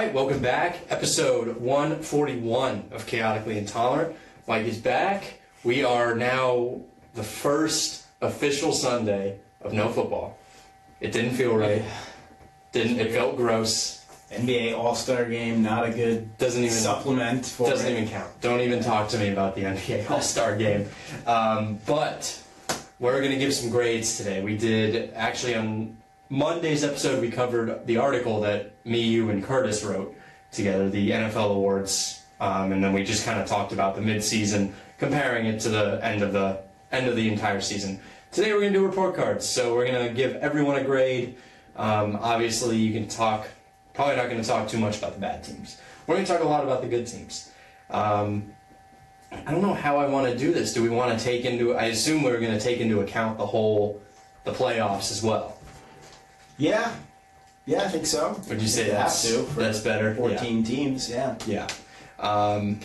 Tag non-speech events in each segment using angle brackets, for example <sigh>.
Right, welcome back. Episode 141 of Chaotically Intolerant. Mike is back. We are now the first official Sunday of no football. It didn't feel right. Didn't it felt gross. NBA All Star Game, not a good Doesn't even supplement for doesn't it. even count. Don't even talk to me about the NBA <laughs> All Star Game. Um, but we're going to give some grades today. We did actually on Monday's episode. We covered the article that me, you, and Curtis wrote together, the NFL awards, um, and then we just kind of talked about the midseason, comparing it to the end of the end of the entire season. Today we're going to do report cards. So we're going to give everyone a grade. Um, obviously, you can talk. Probably not going to talk too much about the bad teams. We're going to talk a lot about the good teams. Um, I don't know how I want to do this. Do we want to take into? I assume we're going to take into account the whole, the playoffs as well. Yeah, yeah, I think so. Would you say that's to for that's better? 14 teams, yeah. Yeah. yeah. Um,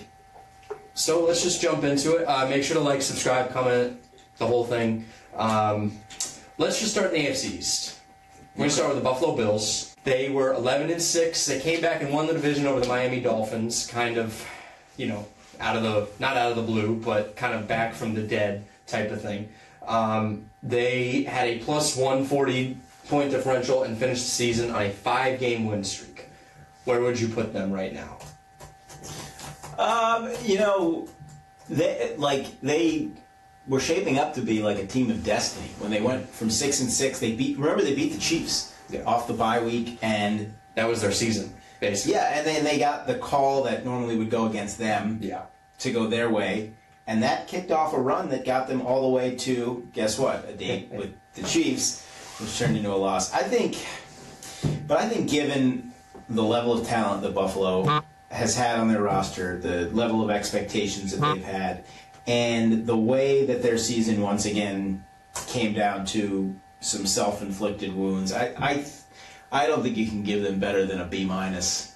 so let's just jump into it. Uh, make sure to like, subscribe, comment, the whole thing. Um, let's just start in the AFC East. We're going to start with the Buffalo Bills. They were 11 and six. They came back and won the division over the Miami Dolphins. Kind of, you know, out of the not out of the blue, but kind of back from the dead type of thing. Um, they had a plus 140 point differential and finished the season on a five game win streak. Where would you put them right now? Um, you know, they like they were shaping up to be like a team of destiny when they went from six and six. They beat. Remember, they beat the Chiefs Yeah. off the bye week, and That was their season, basically. yeah, and then they got the call that normally would go against them Yeah. to go their way, and that kicked off a run that got them all the way to guess what? A date with the Chiefs, which turned into a loss. I think, but I think given the level of talent that Buffalo has had on their roster, the level of expectations that they've had, and the way that their season once again came down to some self-inflicted wounds, I, I, I don't think you can give them better than a B minus.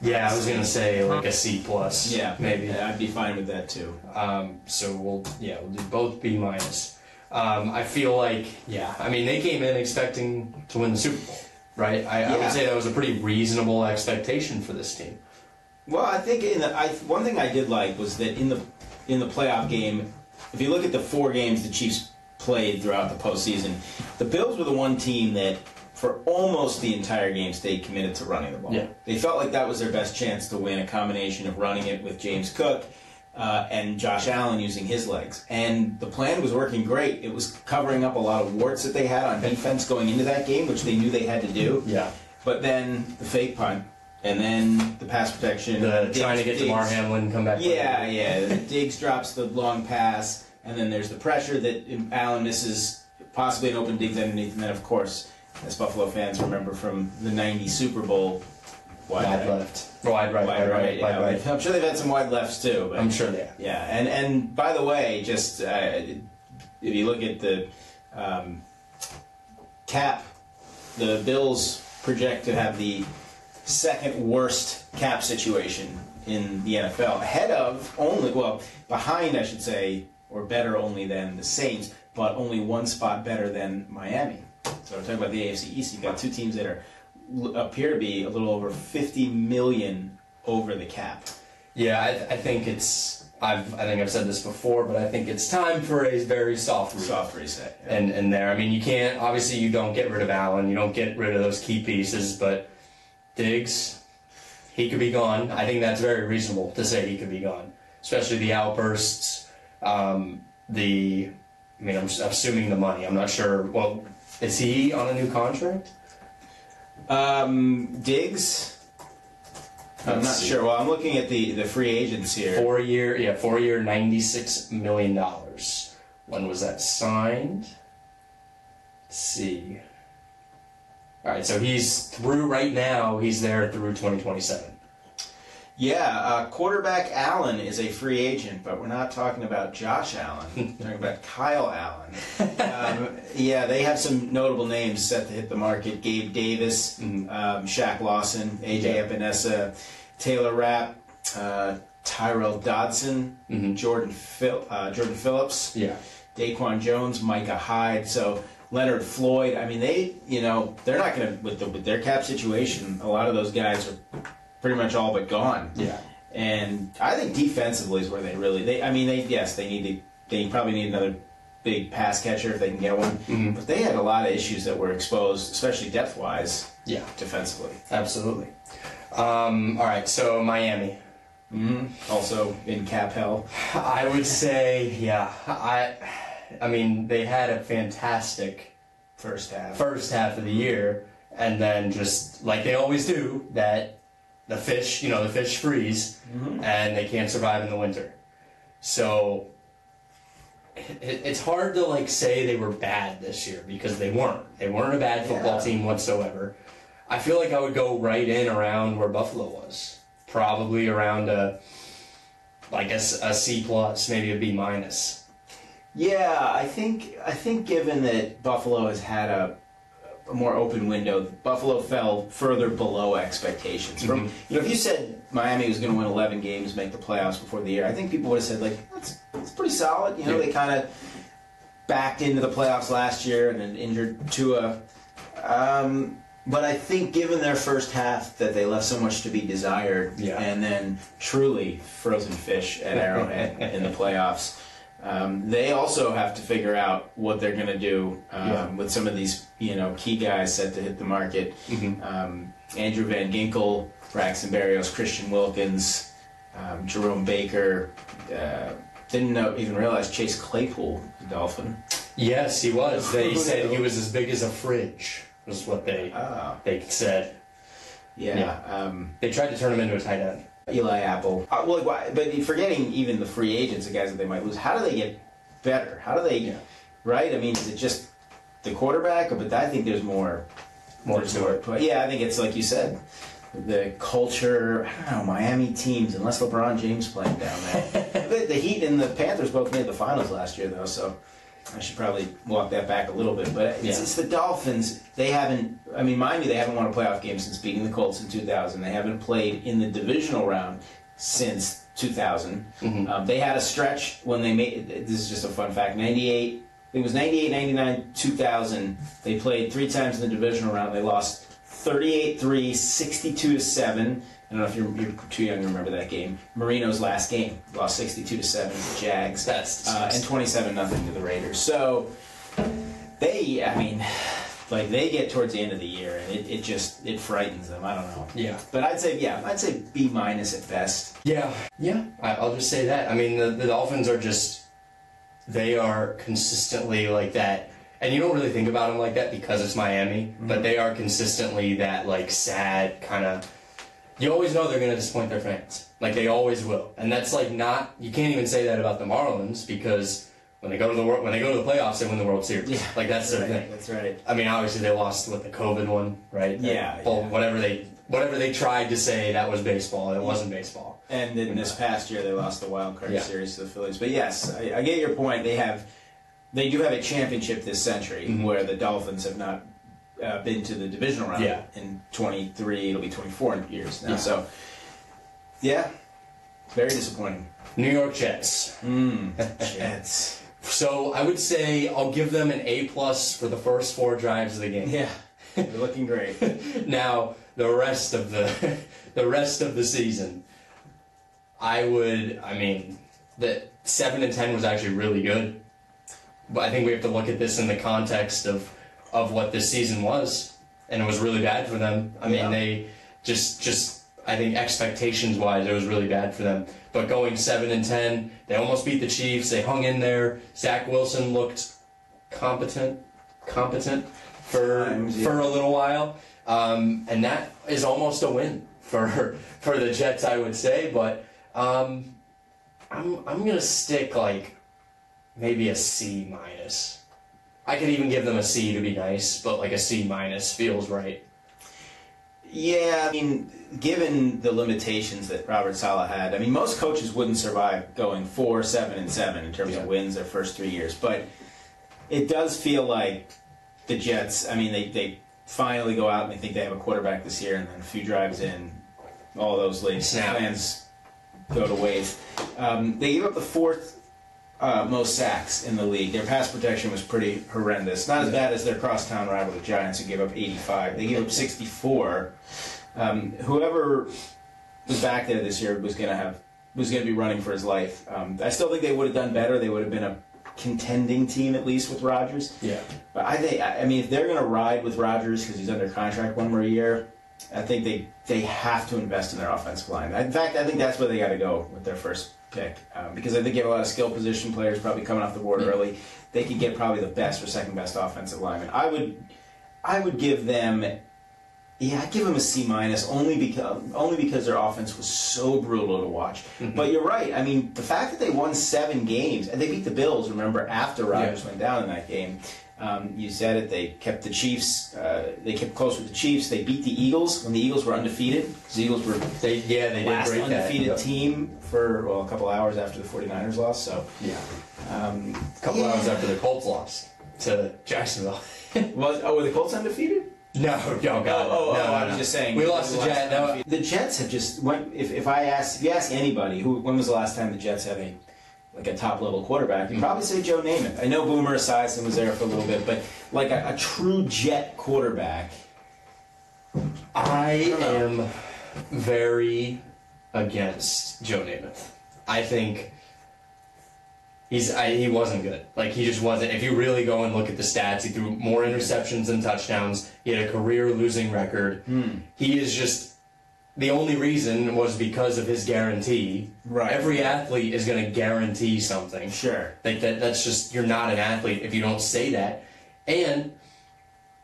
Yeah, I was gonna say like a C plus. Yeah, maybe. I'd be fine with that too. Um, so we'll yeah we'll do both B minus. Um, I feel like yeah. I mean they came in expecting to win the Super Bowl, right? I, I would say that was a pretty reasonable expectation for this team. Well, I think in the, I, one thing I did like was that in the in the playoff game, if you look at the four games the Chiefs played throughout the postseason, the Bills were the one team that for almost the entire game stayed committed to running the ball. Yeah. They felt like that was their best chance to win, a combination of running it with James Cook uh, and Josh Allen using his legs. And the plan was working great. It was covering up a lot of warts that they had on defense going into that game, which they knew they had to do. Yeah, But then the fake punt, and then the pass protection. the Diggs- trying to get Damar Hamlin and come back. Yeah, yeah. Diggs drops the long pass, and then there's the pressure that Allen misses, possibly an open Diggs underneath, and then of course, as Buffalo fans remember from the '90 Super Bowl, wide, wide right, left, wide right, wide wide right, right, yeah. wide right. I'm sure they've had some wide lefts too. But I'm sure they. Are. yeah, and and by the way, just uh, if you look at the um, cap, the Bills project to have the second worst cap situation in the NFL, ahead of only well behind, I should say, or better only than the Saints, but only one spot better than Miami. So we're talking about the AFC East. You've got two teams that are appear to be a little over 50 million over the cap. Yeah, I, I think it's. I've I think I've said this before, but I think it's time for a very soft reset. Soft reset. yeah. and and there. I mean, you can't obviously you don't get rid of Allen, you don't get rid of those key pieces, but Diggs, he could be gone. I think that's very reasonable to say he could be gone, especially the outbursts, um, the. I mean, I'm assuming the money. I'm not sure. Well, is he on a new contract? Um, Diggs. I'm Let's not see. sure. Well, I'm looking at the, the free agents here. Four year, yeah, four year, ninety six million dollars. When was that signed? Let's see. All right, so he's through right now. He's there through twenty twenty seven. Yeah, uh, quarterback Allen is a free agent, but we're not talking about Josh Allen. we're talking <laughs> about Kyle Allen. <laughs> Um, yeah, they have some notable names set to hit the market: Gabe Davis, Mhm. um, Shaq Lawson, AJ Yeah. Epenesa, Taylor Rapp, uh, Tyrel Dodson, Mhm. Jordan Phil, uh, Jordan Phillips. Yeah, Daquan Jones, Micah Hyde, so Leonard Floyd. I mean, they, you know, they're not going to with the with their cap situation. A lot of those guys are pretty much all but gone. Yeah. And I think defensively is where they really they. I mean, they yes, they need to. They probably need another big pass catcher if they can get one. Mhm. But they had a lot of issues that were exposed, especially depth wise, Yeah. defensively. Absolutely. Um, all right. So Miami. Mm-hmm. Also in cap hell. I would say, yeah. I, I mean, they had a fantastic First half. first half of the year, and then just like they always do, that the fish, you know, the fish freeze, Mhm. and they can't survive in the winter. So it, it's hard to like say they were bad this year because they weren't. They weren't a bad football Yeah. team whatsoever. I feel like I would go right in around where Buffalo was, probably around a like a, a C plus, maybe a B minus. Yeah, I think I think given that Buffalo has had a, a more open window, Buffalo fell further below expectations. From you know, if you said Miami was going to win 11 games, make the playoffs before the year, I think people would have said like that's that's pretty solid. You know, Yeah. they kind of backed into the playoffs last year and then injured Tua. Um, but I think given their first half that they left so much to be desired, Yeah. and then truly frozen fish at Arrowhead <laughs> in the playoffs. Um, they also have to figure out what they're going to do um, Yeah. with some of these, you know, key guys set to hit the market. Mhm. Um, Andrew Van Ginkel, Braxton Berrios, Christian Wilkins, um, Jerome Baker. Uh, didn't know, even realize Chase Claypool, the Dolphin. Yes, he was. <laughs> They said he was as big as a fridge. Was what they Ah, they said. yeah. Yeah. Um, They tried to turn him into a tight end. Eli Apple. Uh, well, why- but forgetting even the free agents, the guys that they might lose. How do they get better? How do they? Yeah. Right? I mean, is it just the quarterback? But I think there's more. More there's to it. But yeah, I think it's like you said, the culture. I don't know Miami teams, unless LeBron James playing down there. <laughs> the, the Heat and the Panthers both made the finals last year, though, so. I should probably walk that back a little bit, but it's, Yeah. it's the Dolphins. They haven't. I mean, Miami. They haven't won a playoff game since beating the Colts in 2000. They haven't played in the divisional round since 2000. Mhm. Um, they had a stretch when they made. This is just a fun fact. 98. It was 98, 99, 2000. They played three times in the divisional round. They lost 38-3, 62 7. I don't know if you're, you're too young to remember that game. Marino's last game lost 62 to seven to the Jags That's uh, and 27 nothing to the Raiders. So they, I mean, like they get towards the end of the year and it, it just it frightens them. I don't know. yeah. But I'd say yeah, I'd say B minus at best. Yeah, yeah. I, I'll just say that. I mean, the, the Dolphins are just, they are consistently like that. And you don't really think about them like that because it's Miami, but mm-hmm. they are consistently that, like, sad kind of. You always know they're going to disappoint their fans. Like, they always will. And that's, like, not. You can't even say that about the Marlins because when they go to the Wor- when they go to the playoffs, they win the World Series. Yeah, like, that's their right. thing. That's right. I mean, obviously they lost with the COVID one, right? Yeah, Well, yeah. whatever they whatever they tried to say that was baseball, it wasn't baseball. And in this past year, they lost the wild card Yeah. series to the Phillies. But yes, I, I get your point. They have, they do have a championship this century Mhm. where the Dolphins have not uh, been to the divisional round Yeah. in 23. It'll be 24 years now. Yeah. So, yeah, very disappointing. New York Jets. Mm, <laughs> Jets. So I would say I'll give them an A plus for the first four drives of the game. Yeah, they're looking great. <laughs> Now the rest of the <laughs> the rest of the season, I would. I mean, that seven and ten was actually really good, but I think we have to look at this in the context of of what this season was, and it was really bad for them. I mean, Yeah. they just just. I think expectations wise, it was really bad for them. But going seven and ten, they almost beat the Chiefs. They hung in there. Zach Wilson looked competent, competent for yeah. for a little while, um, and that is almost a win for <laughs> for the Jets, I would say. But um, I'm I'm gonna stick like maybe a C minus. I could even give them a C to be nice, but like a C minus feels right. Yeah, I mean, given the limitations that Robert Saleh had, I mean, most coaches wouldn't survive going four, seven, and seven in terms Yeah. of wins their first three years. But it does feel like the Jets. I mean, they they finally go out and they think they have a quarterback this year, and then a few drives in, all those late plans go to waste. Um, they gave up the fourth uh, most sacks in the league. Their pass protection was pretty horrendous. Not as bad as their crosstown rival, the Giants, who gave up 85. They gave up 64. Um, whoever was back there this year was going to have was going to be running for his life. Um, I still think they would have done better. They would have been a contending team at least with Rodgers. Yeah. But I think I mean if they're going to ride with Rodgers because he's under contract one more year, I think they they have to invest in their offensive line. In fact, I think that's where they got to go with their first pick um, because I think you have a lot of skill position players probably coming off the board early. They could get probably the best or second best offensive lineman. I would I would give them. Yeah, I'd give them a C minus only because only because their offense was so brutal to watch. But you're right. I mean, the fact that they won seven games and they beat the Bills. Remember after Rodgers went down in that game. Um, you said it. They kept the Chiefs. Uh, they kept close with the Chiefs. They beat the Eagles when the Eagles were undefeated. The Eagles were They yeah they last that. undefeated Yep. team for well a couple hours after the 49ers lost. So Yeah. um, A couple yeah. hours after the Colts lost to Jacksonville. <laughs> was oh were the Colts undefeated? No, no, oh, God, Oh, oh, no, oh, no, I was no. just saying. We lost the Jets. No, The Jets have just when if, if I ask if you ask anybody who when was the last time the Jets had a like a top level quarterback, you'd probably say Joe Namath. I know Boomer Esiason was there for a little bit, but like a, a true Jet quarterback. I I am very against Joe Namath. I think he's I, he wasn't good. Like he just wasn't. If you really go and look at the stats, he threw more interceptions than touchdowns. He had a career losing record. Hmm. He is just the only reason was because of his guarantee. Right. Every athlete is going to guarantee something. Sure. Like that that's just you're not an athlete if you don't say that. And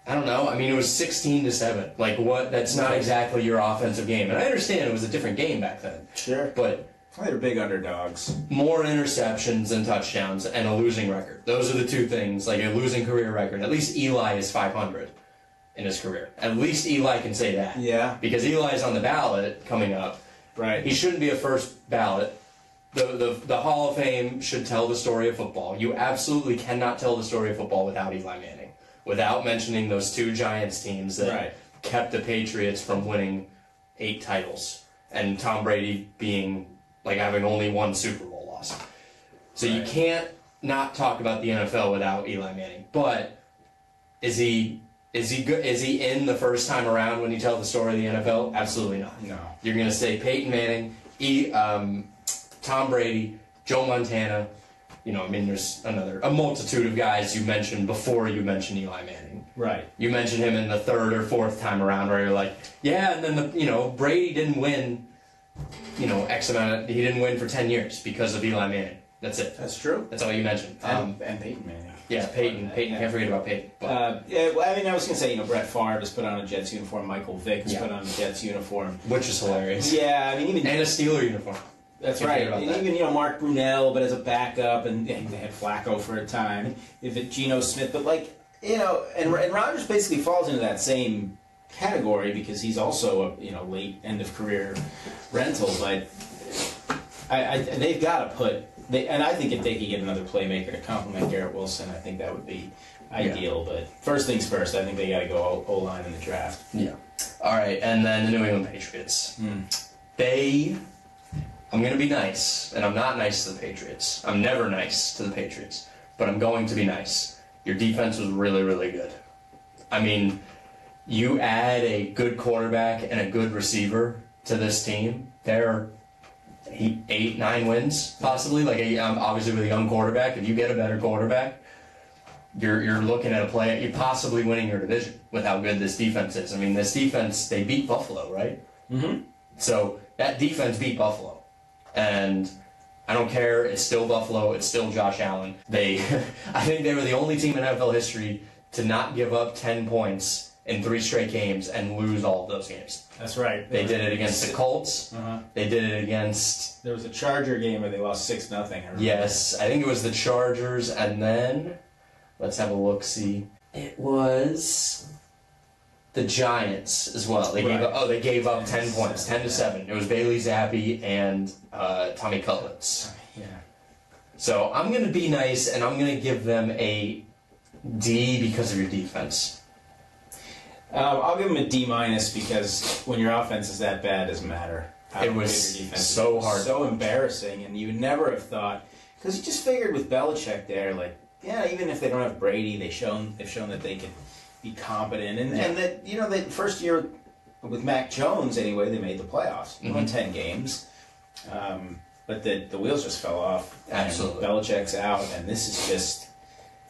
I don't know. I mean, it was 16 to 7. Like what that's not exactly your offensive game. And I understand it was a different game back then. Sure. But They're big underdogs. more interceptions than touchdowns and a losing record. Those are the two things. Like a losing career record. At least Eli is 500 in his career. At least Eli can say that. Yeah. Because Eli's on the ballot coming up. Right. He shouldn't be a first ballot. The, the, the Hall of Fame should tell the story of football. You absolutely cannot tell the story of football without Eli Manning, without mentioning those two Giants teams that Right. kept the Patriots from winning eight titles, and Tom Brady being like having only one Super Bowl loss. So you can't not talk about the NFL without Eli Manning. But is he is he good? Is he in the first time around when you tell the story of the NFL? Absolutely not. No. You're going to say Peyton Manning, e, um, Tom Brady, Joe Montana. You know, I mean, there's another a multitude of guys you mentioned before you mentioned Eli Manning. Right. You mentioned him in the third or fourth time around, where you're like, yeah, and then the you know Brady didn't win, you know, X amount. Of, he didn't win for ten years because of Eli Manning. That's it. That's true. That's all you mentioned. And, Um, and Peyton Manning. yeah, Peyton. Peyton. Yeah. Can't forget about Peyton. Uh, yeah, well, I mean, I was gonna say, you know, Brett Favre has put on a Jets uniform. Michael Vick has Yeah. put on a Jets uniform. which is hilarious. Yeah, I mean, even And a Steeler uniform. that's right. And that. even you know Mark Brunell, but as a backup, and, and they had Flacco for a time. If it Geno Smith, but like you know, and and Rodgers basically falls into that same category because he's also a you know late end of career rental. But I, I they've got to put. They, and I think if they could get another playmaker to complement Garrett Wilson, I think that would be ideal. But first things first, I think they got to go O line in the draft. Yeah. All right, and then the New England Patriots. Hmm. They. I'm going to be nice, and I'm not nice to the Patriots. I'm never nice to the Patriots, but I'm going to be nice. Your defense was really, really good. I mean, you add a good quarterback and a good receiver to this team, they're eight, eight nine wins, possibly. Like, a, um, obviously, with a young quarterback, if you get a better quarterback, you're you're looking at a play. You're possibly winning your division with how good this defense is. I mean, this defense they beat Buffalo, right? Mm-hmm. So that defense beat Buffalo, and I don't care. It's still Buffalo. It's still Josh Allen. They, <laughs> I think they were the only team in NFL history to not give up ten points in three straight games and lose all of those games. That's right. They did it against the Colts. Uh-huh. They did it against There was a Charger game where they lost six nothing. Yes, I think it was the Chargers, and then let's have a look. See, it was the Giants as well. They gave up, oh they gave up 10 ten points, seven, ten to yeah. seven. It was Bailey Zappe and uh, Tommy Cutlets. Yeah. So I'm gonna be nice, and I'm gonna give them a D because of your defense. Um, I'll give them a D minus because when your offense is that bad, it doesn't matter. It was your defense is. so hard. so embarrassing, and you would never have thought because you just figured with Belichick there, like yeah, even if they don't have Brady, they shown they've shown that they can be competent, and and that you know that first year with Mac Jones anyway, they made the playoffs. They won ten games, um, but the the wheels just fell off. and Absolutely. Belichick's out, and this is just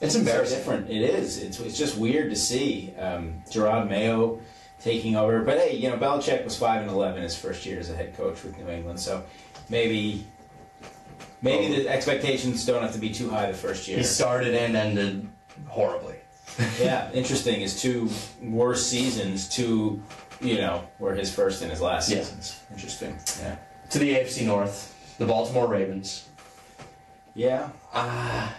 It's so embarrassing. different. It is. It's, it's just weird to see um, Jerod Mayo taking over. But hey, you know, Belichick was five and eleven his first year as a head coach with New England, so maybe maybe the expectations don't have to be too high the first year. He started and ended horribly. <laughs> yeah, interesting. His two worst seasons, two you know, were his first and his last Yeah. seasons. Interesting. Yeah. To the AFC North, the Baltimore Ravens. Yeah. Ah,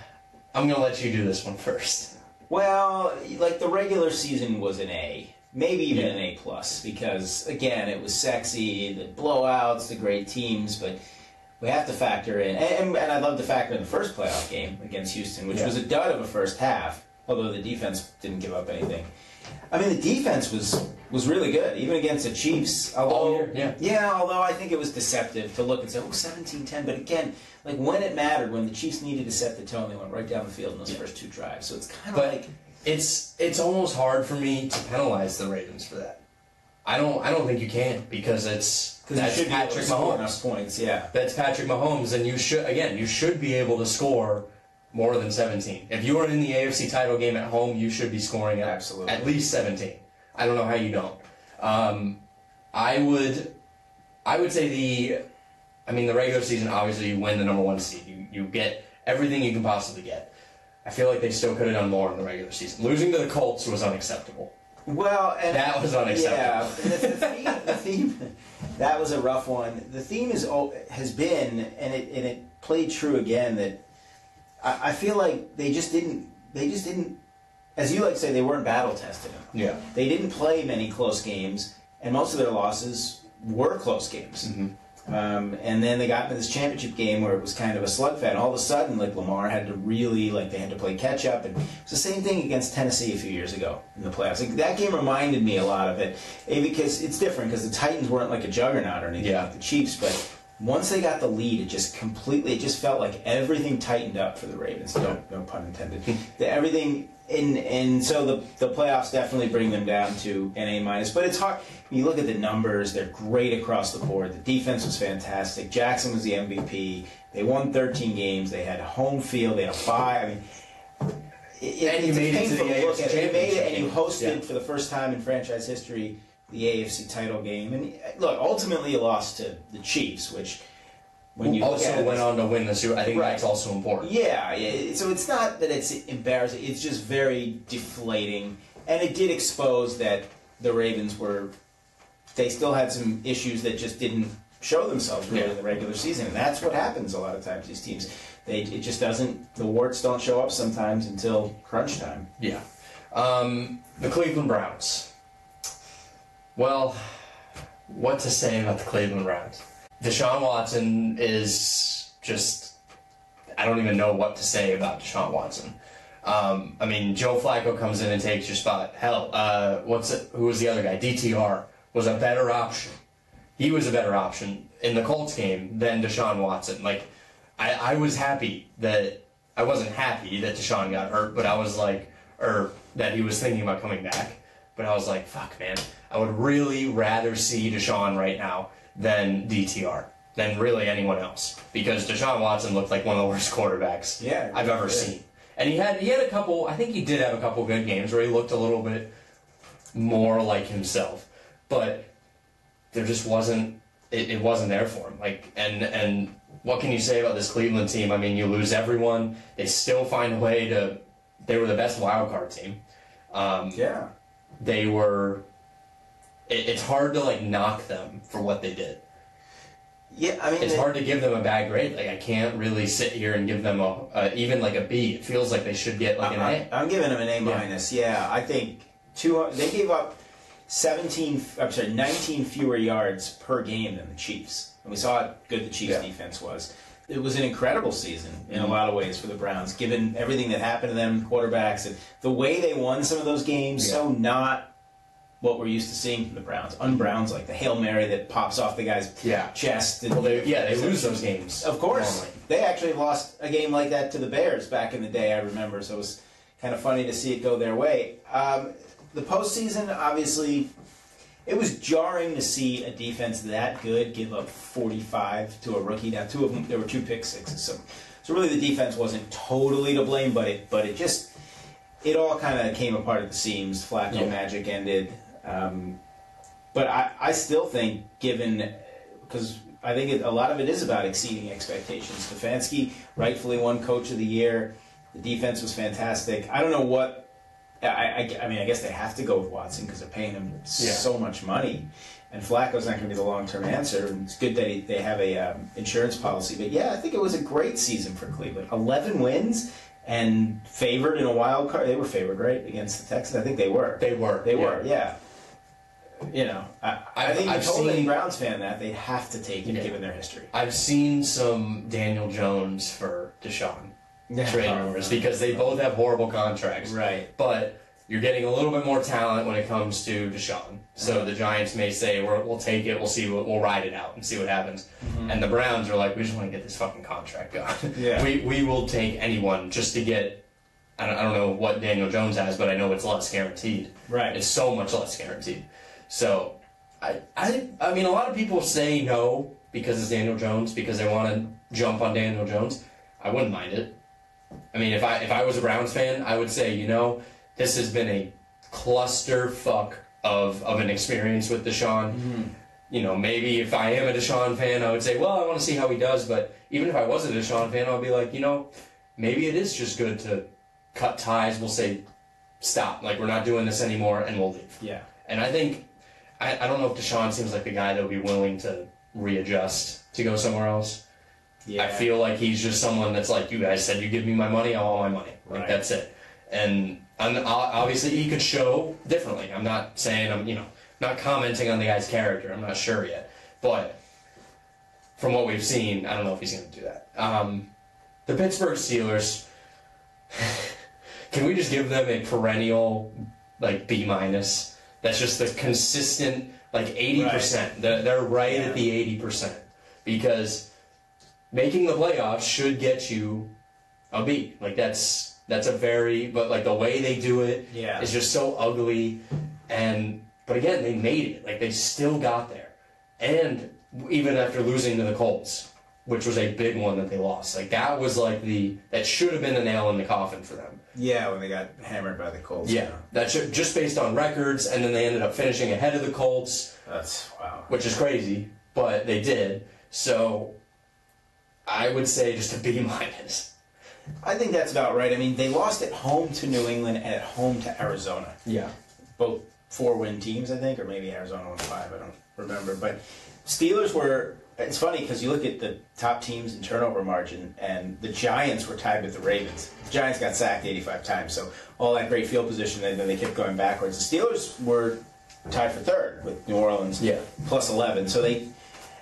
I'm gonna let you do this one first. Well, like the regular season was an A, maybe even Yeah. an A plus, because again, it was sexy, the blowouts, the great teams, but we have to factor in, and, and I'd love to factor in the first playoff game against Houston, which Yeah. was a dud of a first half, although the defense didn't give up anything. I mean, the defense was was really good, even against the Chiefs. Oh, although, All year, yeah. although I think it was deceptive to look and say, oh, 17-10. But again, like when it mattered, when the Chiefs needed to set the tone, they went right down the field in those Yeah. first two drives. So it's kind of like it's it's almost hard for me to penalize the Ravens for that. I don't I don't think you can because it's that's should be able to Patrick Mahomes. points, yeah. That's Patrick Mahomes, and you should again you should be able to score more than 17. If you are in the AFC title game at home, you should be scoring at, Absolutely. at least 17. I don't know how you don't. Um, I would I would say the I mean the regular season obviously you win the number one seed. You you get everything you can possibly get. I feel like they still could have done more in the regular season. Losing to the Colts was unacceptable. Well, and That was unacceptable. and the, the, theme, the <laughs> theme that was a rough one. The theme is has been, and it and it played true again that I, I feel like they just didn't they just didn't, as you like to say, they weren't battle tested. Yeah. They didn't play many close games, and most of their losses were close games. Um, and then they got into this championship game where it was kind of a slugfest. And all of a sudden, like Lamar had to really like they had to play catch up, and it's the same thing against Tennessee a few years ago in the playoffs. Like, that game reminded me a lot of it eh, because it's different because the Titans weren't like a juggernaut or anything Yeah. like the Chiefs, but. Once they got the lead, it just completely, it just felt like everything tightened up for the Ravens. No, no pun intended. Hmm. the, everything, and and so the the playoffs definitely bring them down to an A minus. But it's hard. When you look at the numbers; they're great across the board. The defense was fantastic. Jackson was the MVP. They won 13 games. They had a home field. They had a bye. I mean. It, And you made it to the look AFC at made it, and you hosted game. for the first time in franchise history the AFC title game. And look, ultimately you lost to the Chiefs, which when you also went on to win the Super. I think Right. that's also important. yeah, yeah. So it's not that it's embarrassing. It's just very deflating, and it did expose that the Ravens were. They still had some issues that just didn't show themselves really Yeah. in the regular season, and that's what happens a lot of times. These teams, they it just doesn't. The warts don't show up sometimes until crunch time. Yeah. Um, the Cleveland Browns. Well, what to say about the Cleveland Browns? Deshaun Watson is just. I don't even know what to say about Deshaun Watson. Um, I mean, Joe Flacco comes in and takes your spot. Hell, uh, what's it, who was the other guy? DTR was a better option. He was a better option in the Colts game than Deshaun Watson. Like, I, I was happy that I wasn't happy that Deshaun got hurt, but I was like, or that he was thinking about coming back. But I was like, fuck, man, I would really rather see Deshaun right now than DTR, than really anyone else, because Deshaun Watson looked like one of the worst quarterbacks Yeah, I've ever yeah. seen. And he had he had a couple. I think he did have a couple good games where he looked a little bit more like himself, but there just wasn't it, it wasn't there for him. Like and and what can you say about this Cleveland team? I mean, you lose everyone. They still find a way to. They were the best wild card team. Um, Yeah. they were. It, it's hard to like knock them for what they did. Yeah, I mean, It's hard to give them a bad grade. Like I can't really sit here and give them a, even like a B. It feels like they should get like an I, A. I'm giving them an A minus. Yeah. I think two. They gave up 17. I'm sorry, 19 fewer yards per game than the Chiefs, and we saw how good the Chiefs' Yeah. defense was. It was an incredible season in Mm-hmm. a lot of ways for the Browns, given everything that happened to them, quarterbacks, and the way they won some of those games. So not what we're used to seeing from the Browns. Un-Browns like the hail mary that pops off the guy's Yeah. chest. And, Well, they, yeah, they lose those games. of course. normally. They actually lost a game like that to the Bears back in the day, I remember. So it was kind of funny to see it go their way. Um, the postseason, obviously, it was jarring to see a defense that good give up 45 to a rookie. Now, two of them, there were two pick sixes, so so really the defense wasn't totally to blame, but it but it just it all kind of came apart at the seams. Flacco Yeah. magic ended, um, but I I still think given because. I think it, a lot of it is about exceeding expectations. Stefanski rightfully won Coach of the Year. The defense was fantastic. I don't know what I, I, I mean, I guess they have to go with Watson because they're paying him Yeah. so much money, and Flacco's not going to be the long term answer. And it's good that he, they have a um, insurance policy. But yeah, I think it was a great season for Cleveland. Eleven wins and favored in a wild card. They were favored, right, against the Texans. I think they were. They were. They yeah. were. Yeah. You know, I, I think if I've you told any seen- Browns fan that they'd have to take it Yeah. given their history. I've seen some Daniel Jones for Deshaun trade oh, rumors because they both have horrible contracts. Right. But you're getting a little bit more talent when it comes to Deshaun. So uh-huh. the Giants may say, We're, "We'll take it. We'll see. What, we'll ride it out and see what happens." Mm-hmm. And the Browns are like, "We just want to get this fucking contract going. <laughs> Yeah. we we will take anyone just to get." I don't, I don't know what Daniel Jones has, but I know it's less guaranteed. Right. It's so much less guaranteed. So, I, I, I mean, a lot of people say no because it's Daniel Jones because they want to jump on Daniel Jones. I wouldn't mind it. I mean, if I if I was a Browns fan, I would say, you know, this has been a cluster fuck of of an experience with Deshaun. Mm-hmm. You know, maybe if I am a Deshaun fan, I would say, well, I want to see how he does. But even if I wasn't a Deshaun fan, I'd be like, you know, maybe it is just good to cut ties. We'll say, stop. Like we're not doing this anymore, and we'll leave. Yeah. And I think I, I don't know if Deshaun seems like the guy that would be willing to readjust to go somewhere else. Yeah. I feel like he's just someone that's like, you guys said you give me my money, I want my money. Like Right. that's it. And I'm, obviously he could show differently. I'm not saying I'm, you know, not commenting on the guy's character. I'm not sure yet, but from what we've seen, I don't know if he's going to do that. Um, the Pittsburgh Steelers. <sighs> can we just give them a perennial like B minus? That's just the consistent like eighty percent. They're, they're right Yeah. at the eighty percent because making the playoffs should get you a B. Like that's that's a very but like the way they do it is Yeah. just so ugly and but again they made it. Like they still got there. And even after losing to the Colts, which was a big one that they lost. Like that was like the that should have been a nail in the coffin for them. Yeah, when they got hammered by the Colts. Yeah, that should, just based on records, and then they ended up finishing ahead of the Colts, That's wow. which is crazy, but they did. So I would say just a B <laughs> minus. I think that's about right. I mean, they lost at home to New England and at home to Arizona. Yeah. Both four win teams, I think, or maybe Arizona won five. I don't remember. But Steelers were. It's funny because you look at the top teams in turnover margin, and the Giants were tied with the Ravens. The Giants got sacked 85 times, so all that great field position, and then they kept going backwards. The Steelers were tied for third with New Orleans, Yeah. plus 11. So they,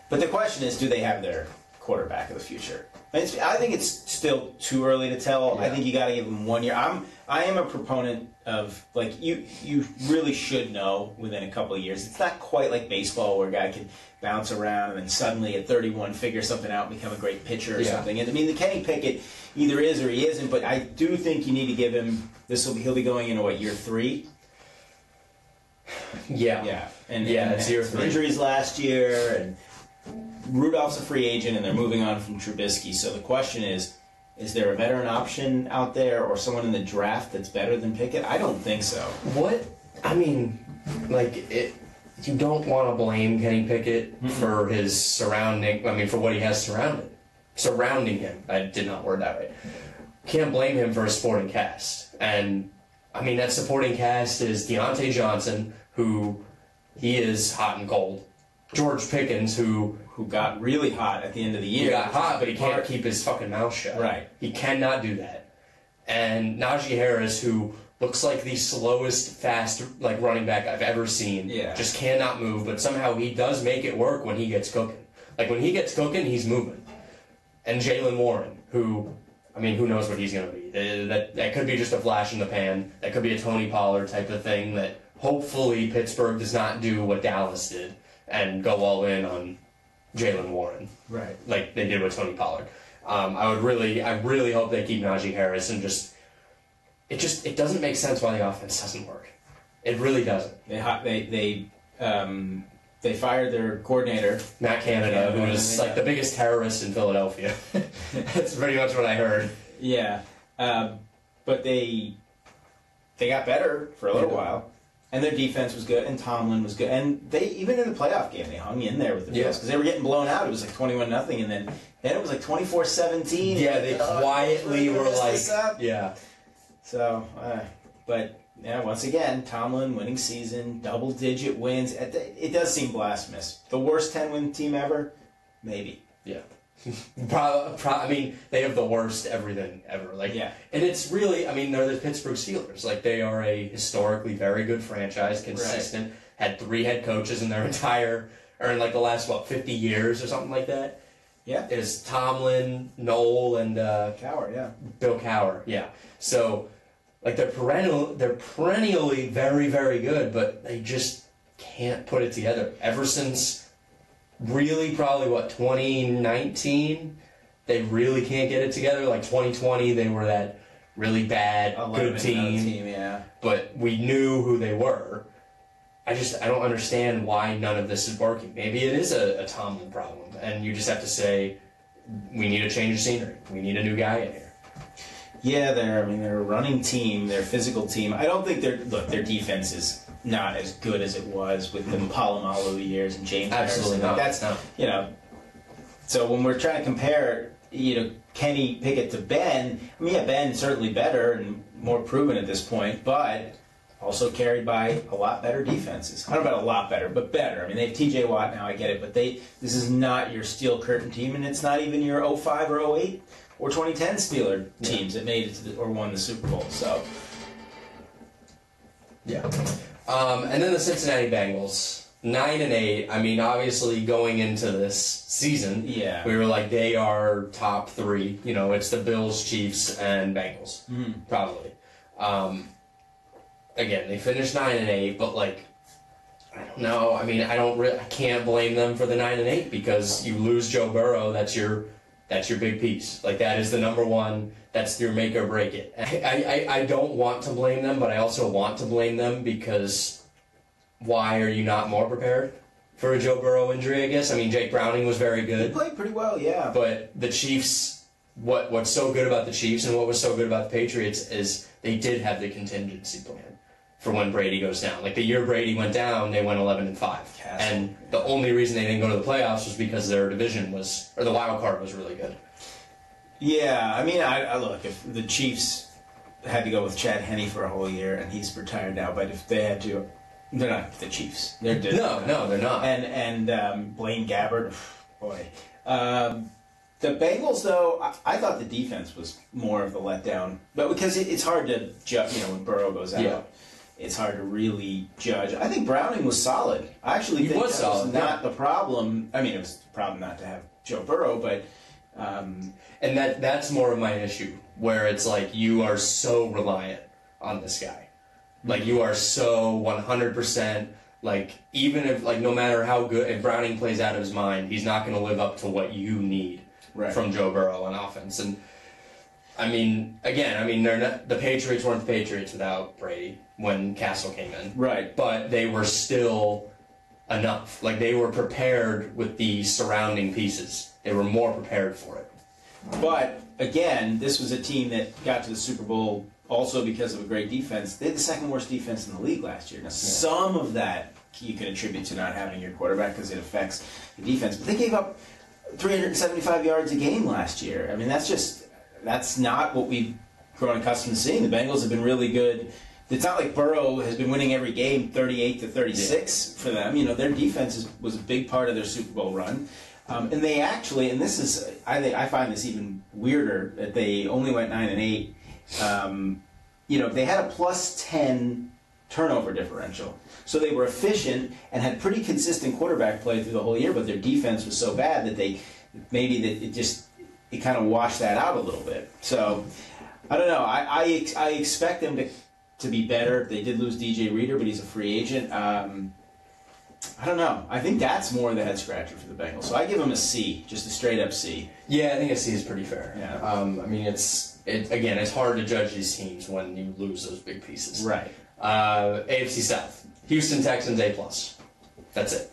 but the question is, do they have their quarterback of the future? It's, I think it's still too early to tell. I think you got to give them one year. I'm I am a proponent of like you you really should know within a couple of years. It's not quite like baseball where a guy can bounce around and then suddenly at 31 figure something out and become a great pitcher or Yeah. something. And I mean the Kenny Pickett either is or he isn't, but I do think you need to give him this will be he'll be going into what year three. Yeah. Yeah, and Yeah, and it's year some three. injuries last year, and Rudolph's a free agent, and they're moving on from Trubisky. So the question is, is there a veteran option out there, or someone in the draft that's better than Pickett? I don't think so. What I mean, like it. You don't want to blame Kenny Pickett for his surrounding. I mean, for what he has surrounded, surrounding him. I did not word that right. Can't blame him for his supporting cast, and I mean that supporting cast is Diontae Johnson, who he is hot and cold. George Pickens, who Who got really hot at the end of the year? he got hot, but he can't keep his fucking mouth shut. Right. He cannot do that. And Najee Harris, who looks like the slowest fast like running back I've ever seen. Yeah. Just cannot move, but somehow he does make it work when he gets cooking. Like when he gets cooking, he's moving. And Jaylen Warren, who I mean, who knows what he's going to be? That that could be just a flash in the pan. That could be a Tony Pollard type of thing. That hopefully Pittsburgh does not do what Dallas did and go all in on Jaylen Warren Right. like they did with Tony Pollard. Um, I would really, I really hope they keep Najee Harris and just, it just, it doesn't make sense why the offense doesn't work. It really doesn't. They they they Um, they fired their coordinator. Matt Canada, who was like the biggest terrorist in Philadelphia. <laughs> That's pretty much what I heard. Yeah, um, but they they got better for a little while, and their defense was good, and Tomlin was good, and they even in the playoff game they hung in there with the Yeah. Bills because they were getting blown out. It was like twenty one nothing, and then then it was like 24-17. Yeah, they Oh, quietly we're like, yeah, So, uh, but yeah, once again, Tomlin winning season, double digit wins. At the- It does seem blasphemous. The worst ten win team ever, maybe. yeah. <laughs> Pro, pro, I mean, they have the worst everything ever. Like, Yeah. and it's really, I mean, they're the Pittsburgh Steelers. Like, they are a historically very good franchise, consistent. Had three head coaches in their <laughs> entire, or in like the last what, fifty years or something like that. Yeah, Is Tomlin, Noll, and uh, Cowher. Yeah. Bill Cowher, yeah. So, like they're perennial, they're perennially very, very good, but they just can't put it together. Ever since, really, probably what 2019, they really can't get it together. Like 2020, they were that really bad, good team, team. Yeah. but we knew who they were. I just I don't understand why none of this is working. Maybe it is a, a Tomlin problem, and you just have to say we need a change of scenery. We need a new guy in here. Yeah, they're. I mean, they're a running team. They're a physical team. I don't think they're. Look, their defense is not as good as it was with the Polamalu years and James. Absolutely Harrison. Not. That's not. you know. So when we're trying to compare, you know, Kenny Pickett to Ben, I mean, yeah, Ben certainly better and more proven at this point, but also carried by a lot better defenses. I don't know about a lot better, but better. I mean, they have T.J. Watt now. I get it, but they this is not your steel curtain team, and it's not even your 05 or 08 or 2010 Steeler teams that made it to the, or won the Super Bowl. So Yeah. Um, and then the Cincinnati Bengals, nine and eight. I mean, obviously going into this season, Yeah. we were like they are top three. You know, it's the Bills, Chiefs, and Bengals, probably. Um, again, they finished nine and eight, but like. I don't know. I mean, I don't. Re- I can't blame them for the nine and eight because you lose Joe Burrow. That's your, that's your big piece. Like that is the number one. That's your make or break it. I, I, I don't want to blame them, but I also want to blame them because why are you not more prepared for a Joe Burrow injury? I guess. I mean, Jake Browning was very good. He played pretty well, yeah. but the Chiefs. What what's so good about the Chiefs and what was so good about the Patriots is they did have the contingency plan for when Brady goes down. Like the year Brady went down, they went 11 and five, Cassel. and the only reason they didn't go to the playoffs was because their division was or the wild card was really good. Yeah, I mean, I, I look if the Chiefs had to go with Chad Henne for a whole year, and he's retired now. But if they had to, they're not the Chiefs. They're different. No, no, they're not. And and um, Blaine Gabbert, boy. Um, the Bengals, though, I, I thought the defense was more of the letdown, but because it, it's hard to judge, you know, when Burrow goes out. Yeah. It's hard to really judge. I think Browning was solid. I actually He think was solid, was yeah. not the problem. I mean, it was the problem not to have Joe Burrow, but um, And that that's more of my issue, where it's like you are so reliant on this guy. Like you are so one hundred percent like even if like no matter how good if Browning plays out of his mind, he's not gonna live up to what you need Right. from Joe Burrow on offense. And I mean, again, I mean they're not the Patriots weren't the Patriots without Brady when Cassel came in. right. But they were still enough. Like they were prepared with the surrounding pieces. They were more prepared for it. But again, this was a team that got to the Super Bowl also because of a great defense. They had the second worst defense in the league last year. Now, some of that you can attribute to not having your quarterback because it affects the defense. But they gave up 375 yards a game last year. I mean, that's just that's not what we've grown accustomed to seeing. The Bengals have been really good. It's not like Burrow has been winning every game 38 to 36 for them. You know, their defense is, was a big part of their Super Bowl run. Um, and they actually, and this is, I think, I find this even weirder that they only went nine and eight. Um, you know, they had a plus ten turnover differential, so they were efficient and had pretty consistent quarterback play through the whole year. But their defense was so bad that they maybe that it just it kind of washed that out a little bit. So I don't know. I I, I expect them to to be better. They did lose DJ Reader, but he's a free agent. Um, I don't know. I think that's more the head scratcher for the Bengals. So I give them a C, just a straight up C. Yeah, I think a C is pretty fair. Yeah. Um, I mean, it's it again. It's hard to judge these teams when you lose those big pieces. Right. Uh, AFC South: Houston Texans A plus. That's it.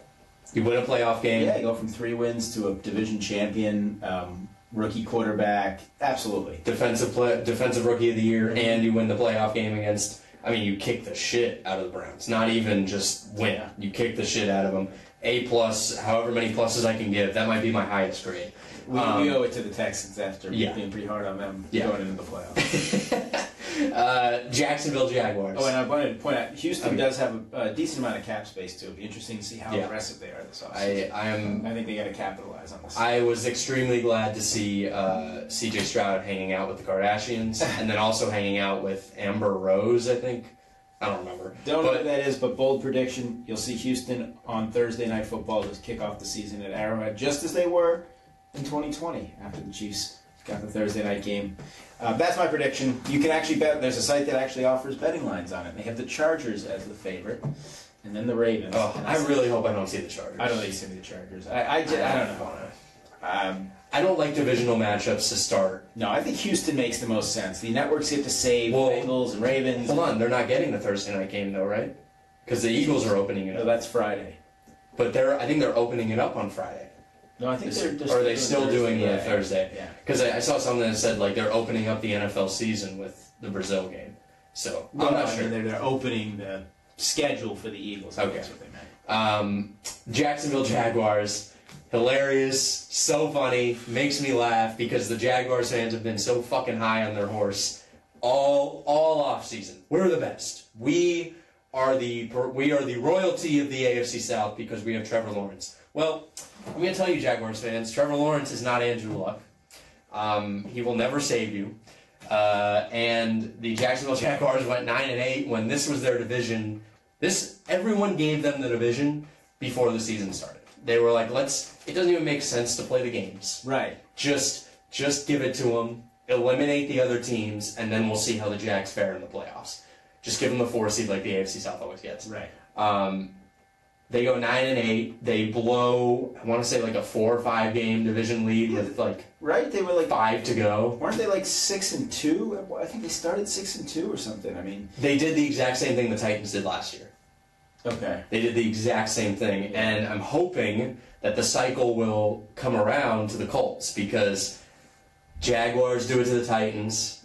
You win a playoff game. Yeah, you go from three wins to a division champion, um, rookie quarterback. Absolutely. defensive play, defensive rookie of the year, and you win the playoff game against. I mean, you kick the shit out of the Browns. Not even just win. You kick the shit out of them. A plus, however many pluses I can give. That might be my highest grade. We, Um, we owe it to the Texans after yeah. being pretty hard on them Yeah. going into the playoffs. <laughs> Uh, Jacksonville Jaguars. oh, and I wanted to point out, Houston Okay. does have a, a decent amount of cap space too. It'll be interesting to see how Yeah. aggressive they are this offseason. I, I am. I think they got to capitalize on this. I was extremely glad to see uh, C.J. Stroud hanging out with the Kardashians, <laughs> and then also hanging out with Amber Rose. I think. I don't remember. Don't know what that is, but bold prediction: you'll see Houston on Thursday Night Football just kick off the season at Arrowhead, just as they were in 2020 after the Chiefs got the Thursday night game. Uh, that's my prediction. You can actually bet. There's a site that actually offers betting lines on it. They have the Chargers as the favorite, and then the Ravens. Oh, I really hope I don't see the Chargers. I don't think it's gonna be the Chargers. I, I, ju- I don't know. Um, I don't like divisional matchups to start. no, I think Houston makes the most sense. The networks get to save Well, Bengals and Ravens. Hold on, they're not getting the Thursday night game though, right? Because the Eagles are opening it No, up. that's Friday. But they're, I think they're opening it up on Friday. No, I think they're. they're or are they doing still Thursday. doing the Yeah, Thursday? Yeah. Because I, I saw something that said like they're opening up the NFL season with the Brazil game. So I'm no, not I sure. they're, they're opening the schedule for the Eagles. I think Okay. That's what they meant. Um, Jacksonville Jaguars, hilarious, so funny, makes me laugh because the Jaguars fans have been so fucking high on their horse all all off season. We're the best. We are the we are the royalty of the AFC South because we have Trevor Lawrence. Well, I'm gonna tell you, Jaguars fans, Trevor Lawrence is not Andrew Luck. Um, he will never save you. Uh, and the Jacksonville Jaguars went nine and eight when this was their division. This everyone gave them the division before the season started. They were like, "Let's." It doesn't even make sense to play the games. Right. Just, just give it to them. Eliminate the other teams, and then we'll see how the Jags fare in the playoffs. Just give them the four seed like the AFC South always gets. Right. Um, they go nine and eight. They blow. I want to say like a four or five game division lead with like Right. They were like. five to go. Weren't they like six and two? I think they started six and two or something. I mean. They did the exact same thing the Titans did last year. Okay. They did the exact same thing, and I'm hoping that the cycle will come around to the Colts because Jaguars do it to the Titans,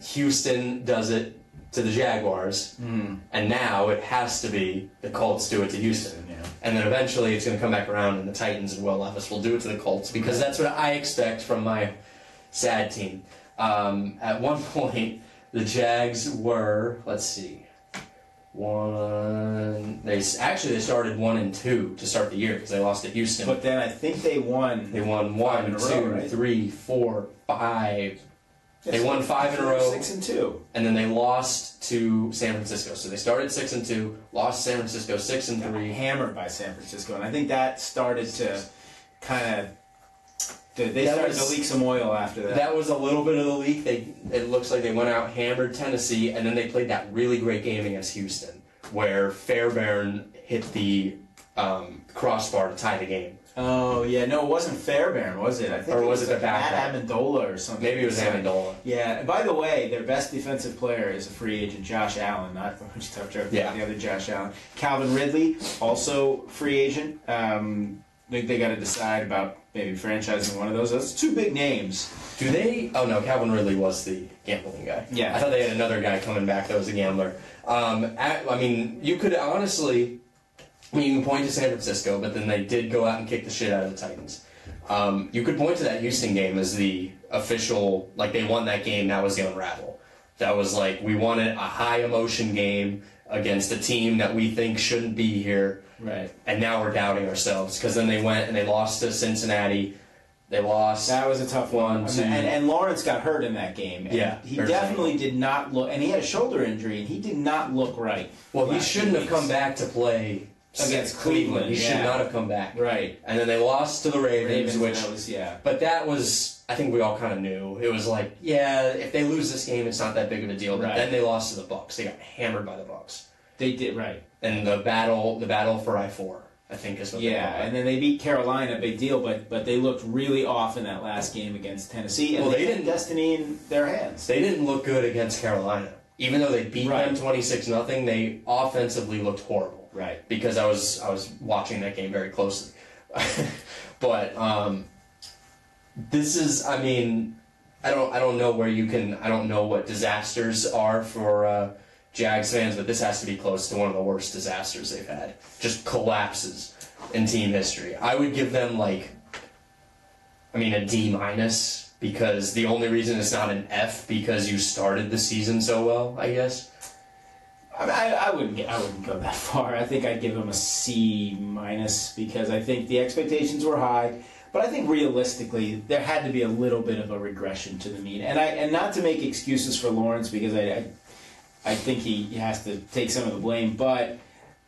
Houston does it to the Jaguars, Mm. and now it has to be the Colts do it to Houston. Yeah. And then eventually it's going to come back around, and the Titans and Will Levis will do it to the Colts because that's what I expect from my sad team. Um, at one <laughs> point, the Jags were, let's see, one. They actually they started one and two to start the year because they lost to Houston. But then I think they won. they won one, a row, right? three, four, five, they won five in a row. Six and two. and then they lost to San Francisco. So they started six and two, lost to San Francisco six and Got three. hammered by San Francisco, and I think that started to kind of. They That started was- to leak some oil after that. That was a little bit of the leak. They it looks like they went out hammered Tennessee, and then they played that really great game against Houston, where Fairbairn hit the um, crossbar to tie the game. Oh yeah, no, it wasn't Fairbairn, was it? I think Or was it the like? Matt Ammendola or something. Maybe it was Ammendola. Yeah. and By the way, their best defensive player is a free agent, Josh Allen. Not much tough joke. Yeah. The other Josh Allen, Calvin Ridley, also free agent. Um, I think they got to decide about maybe franchising one of those. Those two big names. Do they? Oh no, Calvin Ridley was the gambling guy. Yeah. I thought they had another guy coming back that was a gambler. Um, at, I mean, you could honestly, you can point to San Francisco, but then they did go out and kick the shit out of the Titans. Um, you could point to that Houston game as the official, like they won that game. That was the unravel. That was like we wanted a high emotion game against a team that we think shouldn't be here Right. and now we're doubting ourselves because then they went and they lost to Cincinnati. They lost. That was a tough one. And, and Lawrence got hurt in that game. Yeah, He definitely did not look, and he had a shoulder injury, and he did not look right. well, he shouldn't have come back to play Against Cleveland, He should not have come back. Right. And then they lost to the Ravens, Ravens, which. was, yeah. But that was, I think we all kind of knew. It was like, yeah, if they lose this game, it's not that big of a deal. But Right. then they lost to the Bucs. They got hammered by the Bucs. They did, right. And the battle, the battle for I four, I think is what. Yeah, and then they beat Carolina, big deal, but but they looked really off in that last game against Tennessee, and Well, they, they didn't- destiny in their hands. They didn't look good against Carolina. Even though they beat Right. them 26 nothing, they offensively looked horrible. Right. because I was I was watching that game very closely. <laughs> but um, this is, I mean, I don't I don't know where you can I don't know what disasters are for uh, Jags fans, but this has to be close to one of the worst disasters they've had. Just collapses in team history. I would give them like, I mean, a D minus because the only reason it's not an F because you started the season so well. I guess. I, mean, I, I wouldn't I wouldn't go that <laughs> far. I think I'd give him a C minus because I think the expectations were high, but I think realistically there had to be a little bit of a regression to the mean. And I and not to make excuses for Lawrence because I I, I think he, he has to take some of the blame, but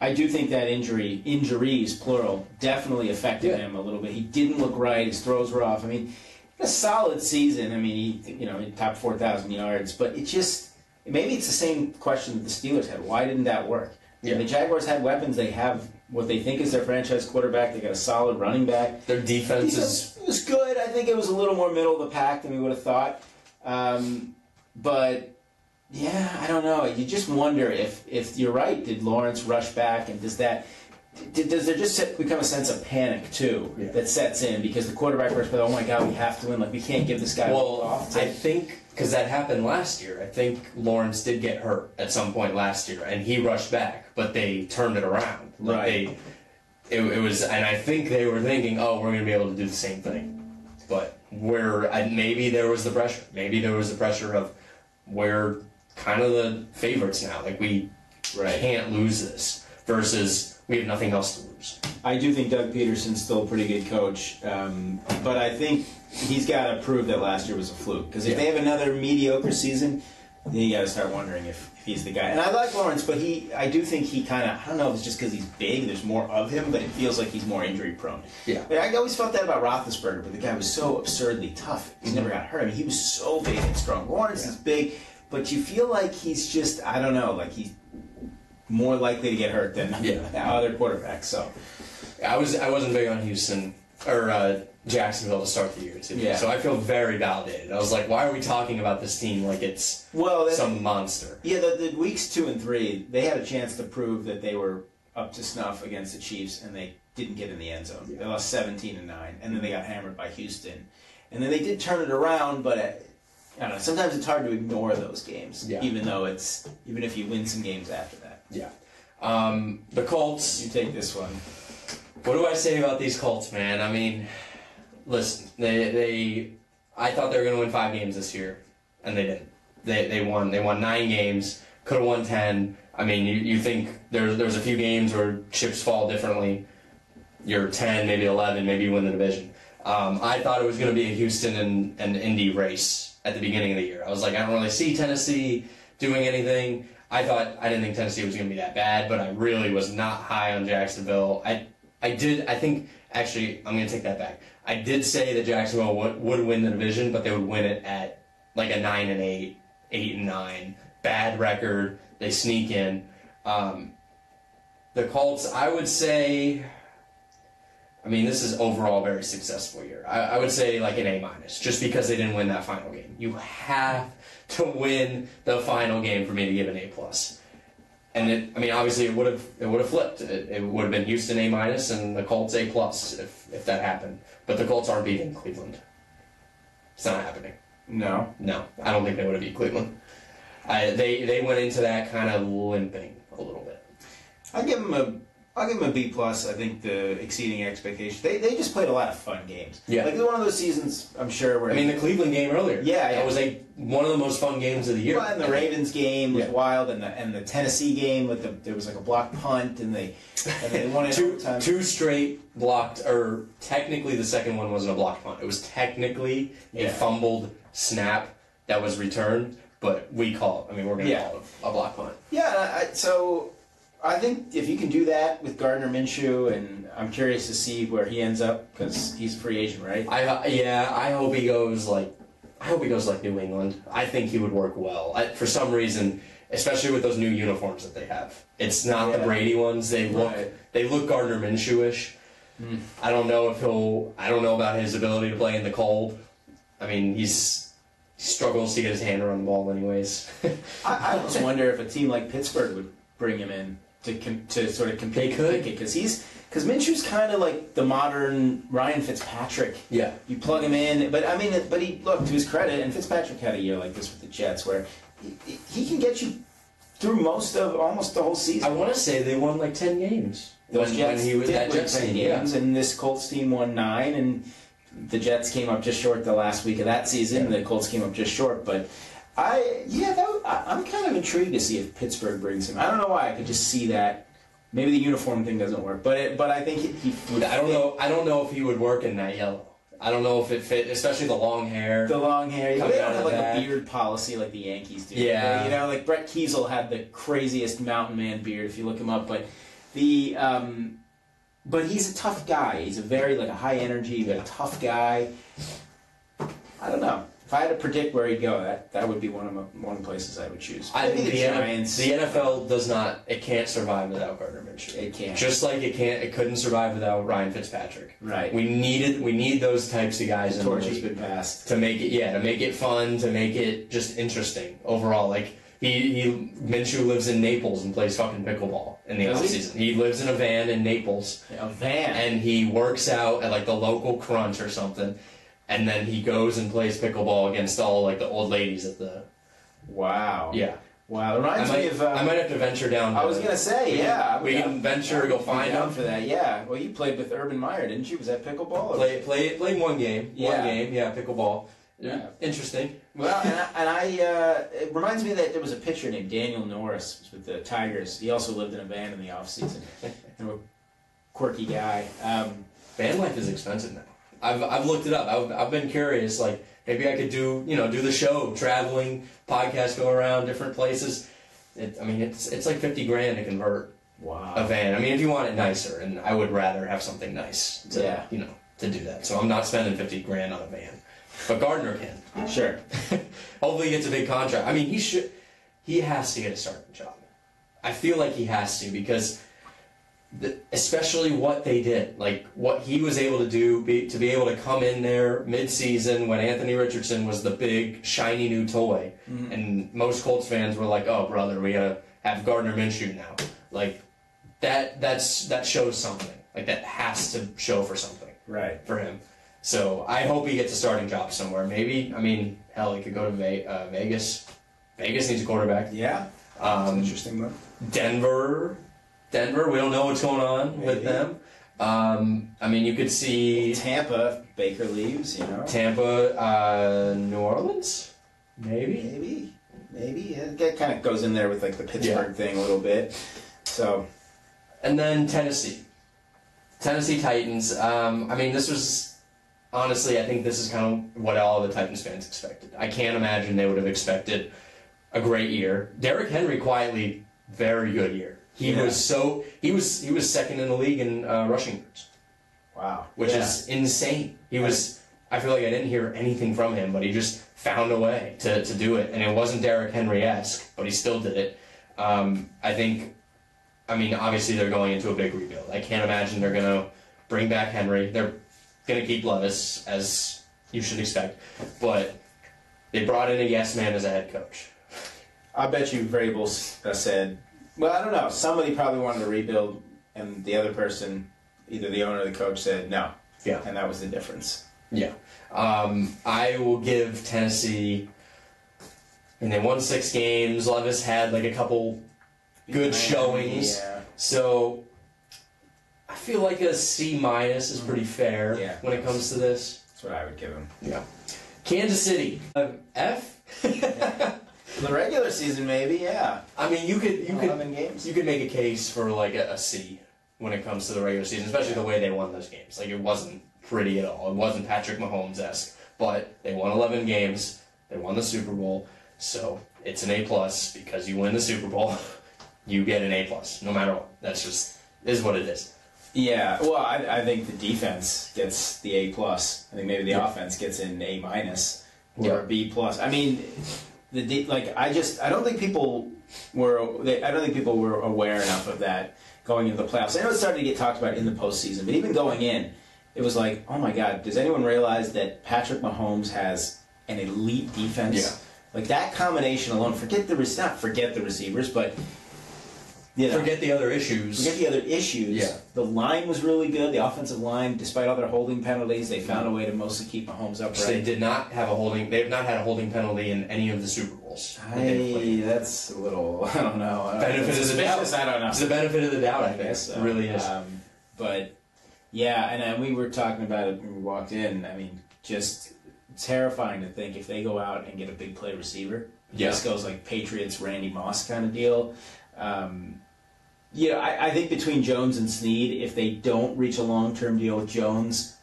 I do think that injury injuries plural definitely affected Yeah. him a little bit. He didn't look right. His throws were off. I mean, a solid season. I mean, he you know he top four thousand yards, but it just maybe it's the same question that the Steelers had. Why didn't that work? Yeah. The Jaguars had weapons. They have what they think is their franchise quarterback. They got a solid running back. Their defense is was good. I think it was a little more middle of the pack than we would have thought. Um, but yeah, I don't know. You just wonder if if you're right. Did Lawrence rush back, and does that? Did, does there just become a sense of panic too Yeah. that sets in because the quarterback rush? But oh my God, we have to win. Like we can't give this guy Well, off. I think because that happened last year. I think Lawrence did get hurt at some point last year, and he rushed back, but they turned it around. Like Right. They, it, it was, and I think they were thinking, "Oh, we're going to be able to do the same thing." But where maybe there was the pressure. Maybe there was the pressure of we're kind of the favorites now. Like we Right. can't lose this. Versus we have nothing else to lose. I do think Doug Pederson's still a pretty good coach, um, but I think he's got to prove that last year was a fluke. Because if Yeah. they have another mediocre season, then you got to start wondering if, if he's the guy. And I like Lawrence, but he, I do think he kind of, I don't know if it's just because he's big, there's more of him, but it feels like he's more injury prone. Yeah. I always felt that about Roethlisberger, but the guy was so absurdly tough. He never got hurt. I mean, he was so big and strong. Lawrence is big, but you feel like he's just, I don't know, like he's more likely to get hurt than Yeah. other quarterbacks. So. I was I wasn't big on Houston or uh, Jacksonville to start the year too. Yeah. So I feel very validated. I was like, why are we talking about this team like it's Well, that, some monster? yeah, the, the weeks two and three, they had a chance to prove that they were up to snuff against the Chiefs, and they didn't get in the end zone. They lost seventeen and nine, and then they got hammered by Houston, and then they did turn it around. But uh, I don't know. Sometimes it's hard to ignore those games, Yeah. even though it's even if you win some games after. Yeah. Um, the Colts. You take this one. What do I say about these Colts, man? I mean, listen, they they I thought they were going to win five games this year, and they didn't. They they won. They won nine games. Could have won ten. I mean, you, you think there's there's a few games where chips fall differently. You're ten, maybe eleven, maybe you win the division. Um, I thought it was going to be a Houston and, and Indy race at the beginning of the year. I was like, I don't really see Tennessee doing anything. I thought I didn't think Tennessee was going to be that bad, but I really was not high on Jacksonville. I I did. I think actually, I'm going to take that back. I did say that Jacksonville would, would win the division, but they would win it at like a nine and eight, eight and nine, bad record. They sneak in. Um, the Colts, I would say. I mean, this is overall very successful year. I, I would say like an A minus, just because they didn't win that final game. You have to win the final game for me to give an A plus. And it, I mean, obviously, it would have it would have flipped. It, it would have been Houston A minus and the Colts A plus if if that happened. But the Colts aren't beating Cleveland. It's not happening. No. No, I don't think they would have beat Cleveland. I, they they went into that kind of limping a little bit. I give them a. I'll give them a B plus. I think the exceeding expectations. They, they just played a lot of fun games. Yeah. like one of those seasons. I'm sure where I mean, the Cleveland game earlier. Yeah, yeah. that was like one of the most fun games of the year. Well, and the Ravens game was Yeah. wild, and the and the Tennessee game with the there was like a block punt, and they and they won it two, two straight blocked, or technically the second one wasn't a blocked punt. It was technically a fumbled snap that was returned, but we call it. I mean, we're going to Yeah. call it a block punt. Yeah, I, so I think if you can do that with Gardner Minshew, and I'm curious to see where he ends up because he's a free agent, right? I yeah, I hope he goes like, I hope he goes like New England. I think he would work well. I, for some reason, especially with those new uniforms that they have, it's not the Brady ones. They look Right. they look Gardner Minshew-ish. Hmm. I don't know if he'll. I don't know about his ability to play in the cold. I mean, he's he struggles to get his hand around the ball, anyways. <laughs> I, I almost wonder if a team like Pittsburgh would bring him in to com- to sort of compete They could. because he's because Minshew's kind of like the modern Ryan Fitzpatrick. Yeah. You plug him in, but I mean, but he look to his credit, and Fitzpatrick had a year like this with the Jets where he, he can get you through most of almost the whole season. I want to say they won like ten games Those when, Jets when he was did that win Jets team. games, and this Colts team won nine, and the Jets came up just short the last week of that season. The Colts came up just short, but. I yeah, that, I, I'm kind of intrigued to see if Pittsburgh brings him. I don't know why. I could just see that. Maybe the uniform thing doesn't work, but it, but I think he, he would. I don't know. I don't know if he would work in that yellow. I don't know if it fit, especially the long hair. The long hair. Coming They don't have like that. a beard policy like the Yankees do. Yeah. You know, like Brett Keisel had the craziest mountain man beard if you look him up, but the um, but he's a tough guy. He's a very like a high energy, but a tough guy. I don't know. If I had to predict where he'd go, that that would be one of my, one of the places I would choose. I think the the, N- Giants. the NFL does not. It can't survive without Gardner Minshew. It can't. Just like it can't. It couldn't survive without Ryan Fitzpatrick. right. We needed. We need those types of guys the in the torch has been passed. to make it. Yeah, to make it fun, to make it just interesting overall. Like he, he Minshew lives in Naples and plays fucking pickleball in the Does off season. He lives in a van in Naples A van. and he works out at like the local crunch or something and then he goes and plays pickleball against all like the old ladies at the wow. yeah Wow. It I reminds might, me of. Uh, I might have to venture down I was gonna say, we yeah. can, we can venture go find him for that. Yeah. Well, you played with Urban Meyer, didn't you? Was that pickleball? or- play play play one game Yeah. one game yeah pickleball Yeah. interesting Well, and I, and I uh, it reminds me that there was a pitcher named Daniel Norris with the Tigers. He also lived in a van in the off season. <laughs> and a quirky guy. Um, van life is expensive now I've, I've looked it up I've, I've been curious like maybe I could do you know do the show traveling podcast go around different places it, I mean it's it's like 50 grand to convert a van. I mean, if you want it nicer, and I would rather have something nice to, Yeah. you know, to do that. So I'm not spending 50 grand on a van. But Gardner can. Sure. <laughs> Hopefully he gets a big contract. I mean, he should, he has to get a starting job. I feel like he has to because, the, especially what they did, like what he was able to do, be, to be able to come in there mid-season when Anthony Richardson was the big shiny new toy, and most Colts fans were like, "Oh, brother, we gotta have Gardner Minshew now." Like that, that's that shows something. Like that has to show for something Right. for him. So I hope he gets a starting job somewhere. Maybe I mean, hell, he could go to Ve- uh, Vegas. Vegas needs a quarterback. Yeah. Um, interesting move. Denver, Denver. We don't know what's going on with them. Um, I mean, you could see Tampa, Baker leaves, you know. Tampa, uh, New Orleans, maybe. Maybe. Maybe. it kind of goes in there with like the Pittsburgh thing a little bit. So, And then Tennessee. Tennessee Titans. Um, I mean, this was honestly, I think this is kind of what all the Titans fans expected. I can't imagine they would have expected a great year. Derrick Henry quietly very good year. He Yeah. was so he was he was second in the league in uh, rushing yards, wow. which Yeah. is insane. He was. I feel like I didn't hear anything from him, but he just found a way to, to do it, and it wasn't Derrick Henry esque, but he still did it. Um, I think I mean, obviously they're going into a big rebuild. I can't imagine they're going to bring back Henry. They're going to keep Levis, as you should expect. But they brought in a yes man as a head coach. I bet you Vrabel uh, said, well, I don't know. Somebody probably wanted to rebuild, and the other person, either the owner or the coach, said no. Yeah. And that was the difference. Yeah. Um, I will give Tennessee. And they won six games. Levis had like a couple good showings. Yeah. So I feel like a C minus is pretty fair Yeah. when it comes to this. That's what I would give him. Yeah. Kansas City. Uh, F? <laughs> The regular season, maybe, yeah. I mean, you could you could 11 games. you could make a case for like a, a C when it comes to the regular season, especially the way they won those games. Like it wasn't pretty at all. It wasn't Patrick Mahomes esque, but they won 11 games. They won the Super Bowl, so it's an A plus because you win the Super Bowl. <laughs> You get an A plus, no matter what. That's just is what it is. Yeah, well, I, I think the defense gets the A plus. I think maybe the Yeah. offense gets an A minus or Yeah. a B plus. I mean, the de- like I just I don't think people were they, I don't think people were aware enough of that going into the playoffs. I know it started to get talked about in the postseason, but even going in, it was like, oh my God, does anyone realize that Patrick Mahomes has an elite defense? Yeah. Like that combination alone, forget the not forget the receivers, but You know, Forget the other issues. Forget the other issues. Yeah. The line was really good. The offensive line, despite all their holding penalties, they found a way to mostly keep Mahomes upright. They did not have a holding. They have not had a holding penalty in any of the Super Bowls. that. I, that's a little. <laughs> I don't know. I don't Benefit know. of the doubt. I don't know. It's the benefit of the doubt. I think guess so. it really is. Um, but yeah, and uh, we were talking about it when we walked in. I mean, just terrifying to think if they go out and get a big play receiver. Yeah. This goes like Patriots Randy Moss kind of deal. Um, you know, I, I think between Jones and Sneed, if they don't reach a long term deal with Jones,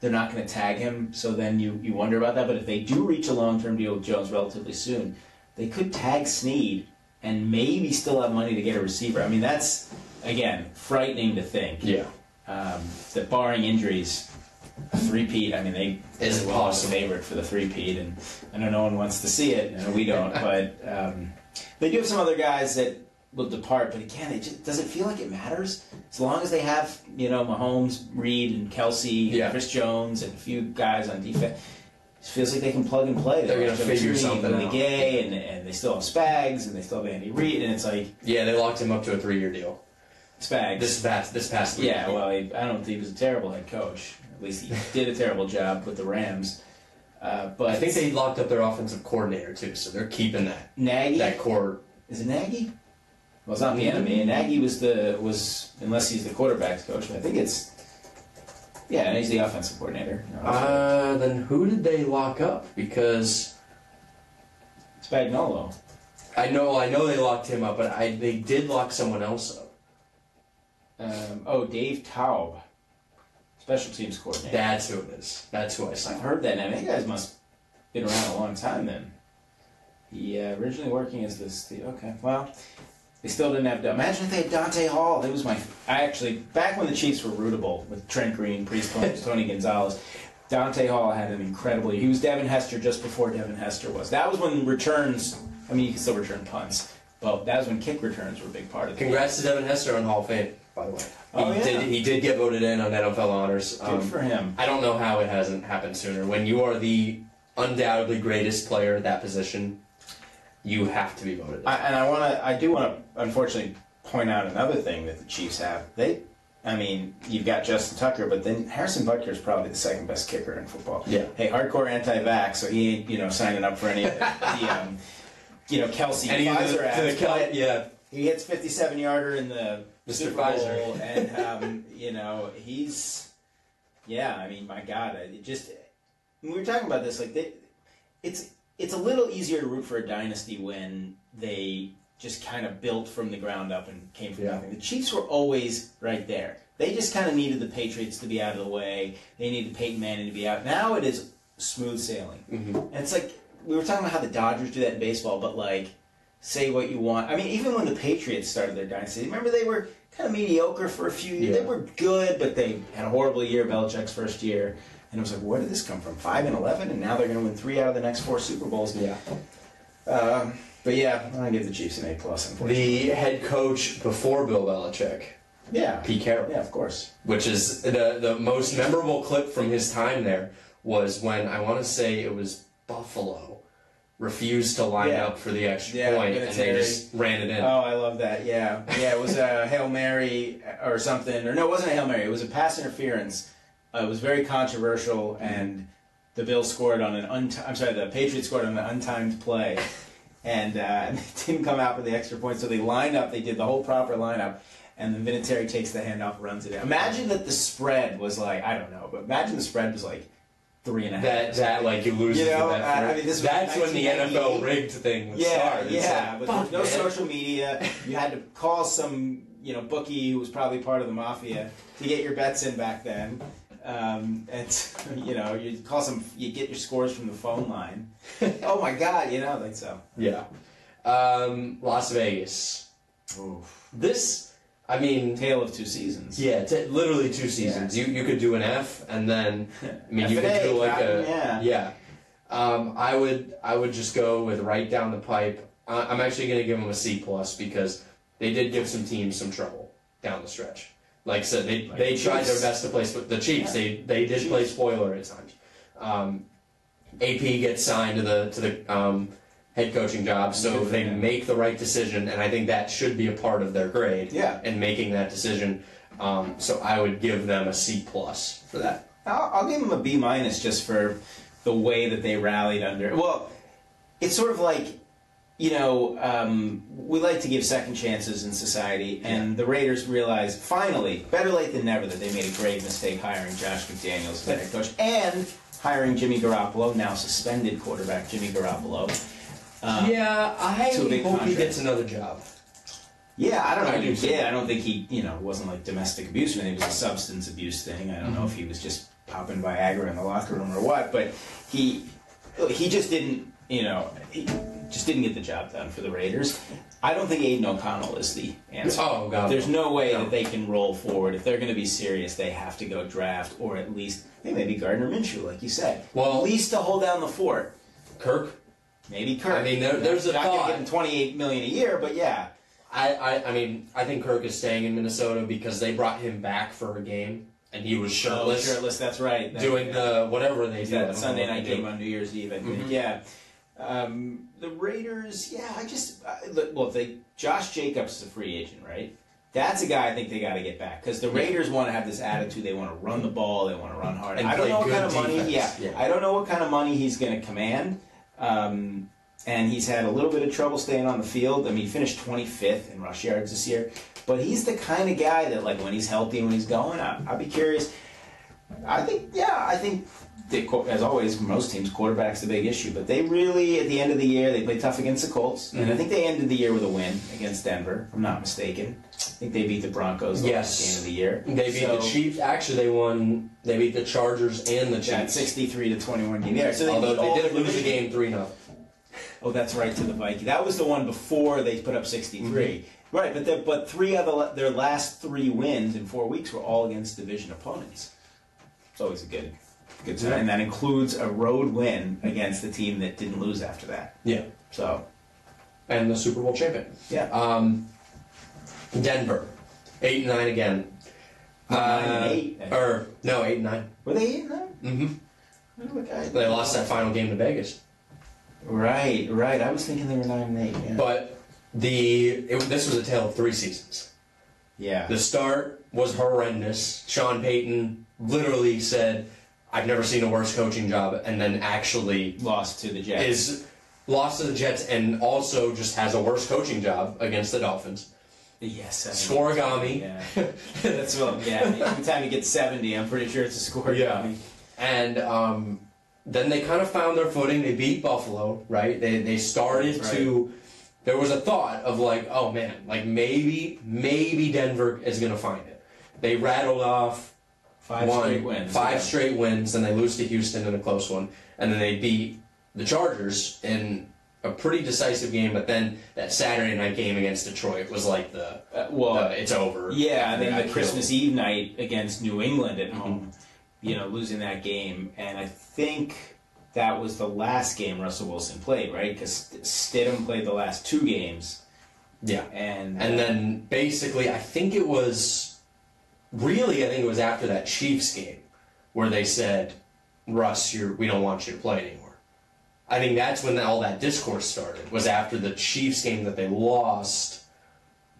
they're not going to tag him. So then you, you wonder about that. But if they do reach a long term deal with Jones relatively soon, they could tag Sneed and maybe still have money to get a receiver. I mean, that's again frightening to think. yeah. Um, that barring injuries, a three-peat. I mean, they Is well a possible. favorite for the three-peat, and I know no one wants to see it, and we don't. <laughs> but um, they do have some other guys that will depart. But again, it just, does it feel like it matters? As long as they have, you know, Mahomes, Reid, and Kelce, Yeah. Chris Jones, and a few guys on defense. It feels like they can plug and play. They're They gonna have figure something out. Gay, and, and they still have Spags, and they still have Andy Reid, and it's like Yeah, they locked him up to a three-year deal. Spags. This past this past week. Yeah, well, he, I don't think he was a terrible head coach. At least he <laughs> did a terrible job with the Rams. Uh, but I think they locked up their offensive coordinator too, so they're keeping that Nagy that core. is it Nagy? Well, it's not the enemy. Nagy was the was unless he's the quarterbacks coach. I think it's yeah, and he's the offensive coordinator. Uh, then who did they lock up? Because it's Spagnuolo. I know I know they locked him up, but I they did lock someone else up. Um, oh, Dave Toub, special teams coordinator. That's who it is. That's who I I've heard that name. You guys must have been around a long time then. He uh, originally working as this. The, okay, well, they still didn't have. Imagine if they had Dante Hall. That was my. I actually back when the Chiefs were rootable with Trent Green, Priest Holmes, <laughs> Tony Gonzalez. Dante Hall had an incredible. He was Devin Hester just before Devin Hester was. That was when returns. I mean, you can still return punts, but that was when kick returns were a big part of it. Congrats to Devin Hester on Hall of Fame, by the way. He Oh, yeah. did he did get voted in on NFL honors. Good Um, for him. I don't know how it hasn't happened sooner. When you are the undoubtedly greatest player at that position, you have to be voted. in. I, and I want to. I do want to, unfortunately, point out another thing that the Chiefs have. They, I mean, you've got Justin Tucker, but then Harrison Butker is probably the second best kicker in football. Yeah. Hey, hardcore anti-vax, so he ain't you know signing up for any of the, the um, you know Kelce Any Pfizer ads. Kel- yeah, he hits 57 yarder in the Mr. Super. Bowl, <laughs> and um, you know he's yeah. I mean, my God, it just when we were talking about this like they, it's it's a little easier to root for a dynasty when they just kind of built from the ground up and came from Yeah. nothing. The Chiefs were always right there. They just kind of needed the Patriots to be out of the way. They needed Peyton Manning to be out. Now it is smooth sailing. Mhm. And it's like we were talking about how the Dodgers do that in baseball, but like say what you want. I mean, even when the Patriots started their dynasty, remember they were kind of mediocre for a few years. Yeah. They were good, but they had a horrible year, Belichick's first year. And it was like, where did this come from? Five and eleven, and now they're going to win three out of the next four Super Bowls. yeah. Um, but yeah, I give the Chiefs an A plus. Unfortunately, The head coach before Bill Belichick, yeah, Pete Carroll, yeah, of course. which is the the most memorable clip from his time there was when I want to say it was Buffalo refused to line Yeah. up for the extra Yeah, point and they just ran it in. Oh, I love that. Yeah, yeah. It was a <laughs> hail mary or something, or no, it wasn't a hail mary. It was a pass interference. Uh, it was very controversial, and the Bills scored on an unt- I'm sorry, the Patriots scored on an untimed play, and, uh, and <laughs> it didn't come out for the extra point. So they lined up. They did the whole proper lineup, and then Vinatieri takes the handoff, runs it in. Imagine that the spread was like I don't know, but imagine the spread was like three and a half. that that like you lose You know, that I- I mean, this that's when the NFL rigged thing would Yeah, start. It's yeah, like, but no man. social media. You had to call some, you know, bookie who was probably part of the mafia to get your bets in back then. Um, and you know, you call some, you get your scores from the phone line. <laughs> oh my God, you know, like so. Yeah. Um, Las Vegas. This, I mean, Tale of two seasons. yeah, t- literally two seasons. You you could do an F, and then I mean, you could do like a yeah. yeah. Um, I would I would just go with right down the pipe. I, I'm actually going to give them a C plus because they did give some teams some trouble down the stretch. Like I said, they Like they the tried their best to play the Chiefs. They they did play spoiler at times. Um, AP gets signed to the to the um, head coaching job, so they him. make the right decision, and I think that should be a part of their grade. Yeah. in making that decision. Um, so I would give them a C plus for that. I'll, I'll give them a B minus just for the way that they rallied under. Well, it's sort of like, you know, um, we like to give second chances in society, and the Raiders realized finally, better late than never, that they made a grave mistake hiring Josh McDaniels as head coach and hiring Jimmy Garoppolo, now suspended quarterback Jimmy Garoppolo. Um, yeah, I a big he gets another job. Yeah, I don't know I do he did. I don't think he, you know, wasn't like domestic abuse or. It was a substance abuse thing. I don't know if Mm-hmm. he was just popping Viagra in the locker room or what, but he he just didn't, you know, he just didn't get the job done for the Raiders. I don't think Aidan O'Connell is the answer. Oh god, There's no way No. that they can roll forward. If they're going to be serious, they have to go draft or at least maybe Gardner Minshew, like you said. Well- at least to hold down the fort. Kirk. Maybe Kirk. I mean, there- there's a not going to thought. him 28 million a year, but yeah. I, I, I mean, I think Kirk is staying in Minnesota because they brought him back for a game and he was shirtless, Oh, shirtless. That's right. That- doing the whatever they do. That Sunday night do. game on New Year's Eve. I think. Mhm. Yeah. Um, the Raiders. Yeah, I just I, look, well, they Josh Jacobs is a free agent, right? That's a guy I think they got to get back because the Raiders want to have this attitude. They want to run the ball. They want to run hard. And I don't know what kind of money. Yeah, Yeah. I don't know what kind of money he's going to command. Um, and he's had a little bit of trouble staying on the field. I mean, he finished 25th in rush yards this year. But he's the kind of guy that, like, when he's healthy, and when he's going, I, I'd be curious. I think, yeah, I think, the, qu- as always, most teams, quarterback's the big issue. But they really, at the end of the year, they played tough against the Colts. And I Mhm. think they ended the year with a win against Denver, if I'm not mistaken. I think they beat the Broncos at the Yes. last game of the year. They beat So, the Chiefs. Actually, they won. They beat the Chargers and the Yeah, Chiefs. 63 to 21 game. Yeah, so they Although they did lose the game three 0 Oh, that's right to the Vikings. That was the one before they put up 63. Mm-hmm. Right, but the, but three of the, their last three wins in four weeks were all against division opponents. It's always a good good Yeah. and that includes a road win against the team that didn't lose after that. Yeah, So and the Super Bowl champion. yeah, Um, Denver, eight and nine again. Nine and Uh, eight. Or no, eight and nine. were they eight and nine? Mm-hmm. They lost that final game to Vegas. Right, right. I was thinking they were nine and eight. Yeah. But the it, this was a tale of three seasons. yeah. The start was horrendous. Sean Payton literally said, "I've never seen a worse coaching job," and then actually lost to the Jets. is lost to the Jets and also just has a worse coaching job against the Dolphins. yes. I mean. Yeah. That's well. Yeah. Every time you get seventy, I'm pretty sure it's a score. Yeah. And um, then they kind of found their footing. They beat Buffalo, right? They they started Right. to. There was a thought of like, oh man, like maybe maybe Denver is gonna find it. They rattled off Five one, straight wins. five yeah. straight wins, then they lose to Houston in a close one, and then they beat the Chargers in a pretty decisive game. But then that Saturday night game against Detroit was like the, Uh, well, the it's over. Yeah, and then the Christmas. Eve night against New England Mm-hmm. at home, you know, losing that game, and I think that was the last game Russell Wilson played, right? Because Stidham played the last two games, Yeah. and And then basically, I think it was really, I think it was after that Chiefs game where they said, "Russ, you're, we don't want you to play anymore." I think that's when all that discourse started. Was after the Chiefs game that they lost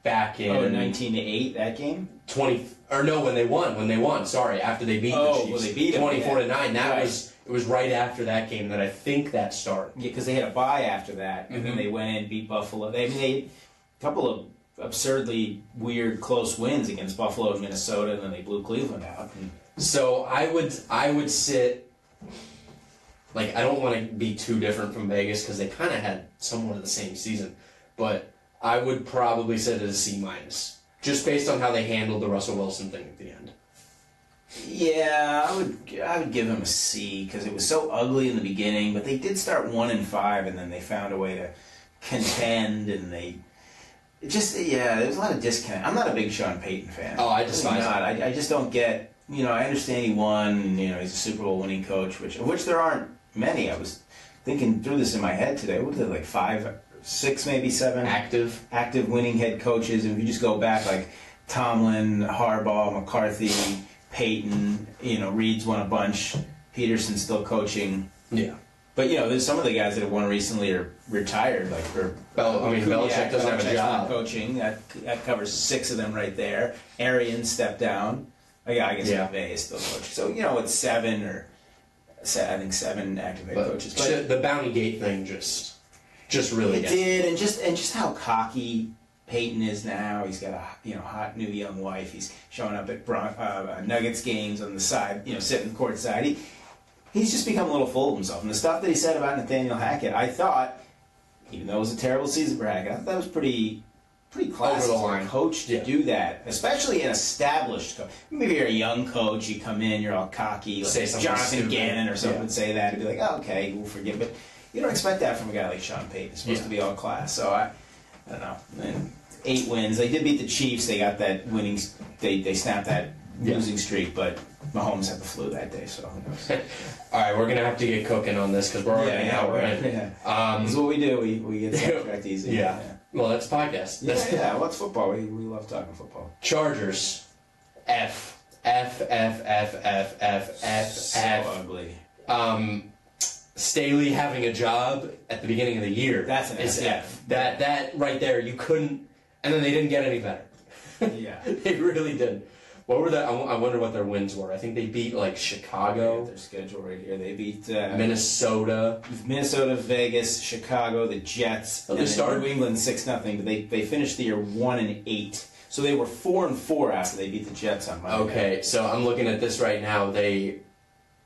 back in oh, 19 to eight that game. twenty or no, when they won, when they won. Sorry, after they beat Oh, the well, Chiefs, they beat 'em, twenty-four yeah. to nine. That Right. was it was right after that game that I think that started. Yeah, because they had a bye after that, and then Mhm. they went and beat Buffalo. They, I mean, they a couple of absurdly weird close wins against Buffalo and Minnesota, and then they blew Cleveland out. And, So I would I would sit like I don't want to be too different from Vegas because they kind of had somewhat of the same season, but I would probably sit at a C minus just based on how they handled the Russell Wilson thing at the end. Yeah, I would I would give them a C because it was so ugly in the beginning, but they did start one and five, and then they found a way to contend, and they it just yeah, there was a lot of disconnect. I'm not a big Sean Payton fan. Oh, I despise not. I, I just don't get. You know, I understand he won. You know, he's a Super Bowl winning coach, which of which there aren't many. I was thinking through this in my head today. What are there like five, six, maybe seven Active, active winning head coaches, and if you just go back like Tomlin, Harbaugh, McCarthy, Payton, you know, Reid's won a bunch, Pederson's still coaching. yeah. But you know, there's some of the guys that have won recently are retired. Like for Bel- I mean, Belichick doesn't have a Belichick's job. coaching. That that covers six of them right there. Arians stepped down. Oh, yeah, I guess Yeah. McVay is still coaching. So you know, it's seven or se- I think seven active head But coaches. sh- the bounty gate thing just, just really It gets did, and just and just how cocky Payton is now. He's got a you know hot new young wife. He's showing up at Bron- uh, uh, Nuggets games on the side, you know, sitting courtside. He, he's just become a little full of himself. And the stuff that he said about Nathaniel Hackett, I thought, even though it was a terrible season for Hackett, I thought that was pretty pretty classy for a coach to Yeah. do that, especially an established coach. Maybe you're a young coach, you come in, you're all cocky, like Say Jonathan stupid. Gannon or something Yeah. would say that, and be like, oh, okay, we'll forgive it. You don't expect that from a guy like Sean Payton. It's supposed Yeah. to be all class. So I, I don't know. And eight wins. They did beat the Chiefs. They got that winning. They they snapped that. Losing streak, but Mahomes had the flu that day. So who knows? <laughs> All right, we're gonna have to get cooking on this because we're already an hour right. in. Yeah. Um, That's what we do. We, we get <laughs> sidetracked easy. yeah. Well, that's podcast. Yeah, That's yeah. What's football? We, we love talking football. Chargers. F. F. F. F. F. F. F. So F. ugly. Um, Staley having a job at the beginning of the year. That's an is F, F. That that right there, you couldn't, and then they didn't get any better. Yeah. <laughs> they really didn't. What were the? I, w- I wonder what their wins were. I think they beat like Chicago, their schedule right here. They beat uh, Minnesota. Minnesota, Vegas, Chicago, the Jets, they started- New England six nothing. But they they finished the year one and eight. So they were four and four after they beat the Jets on Monday. Okay, so I'm looking at this right now. They,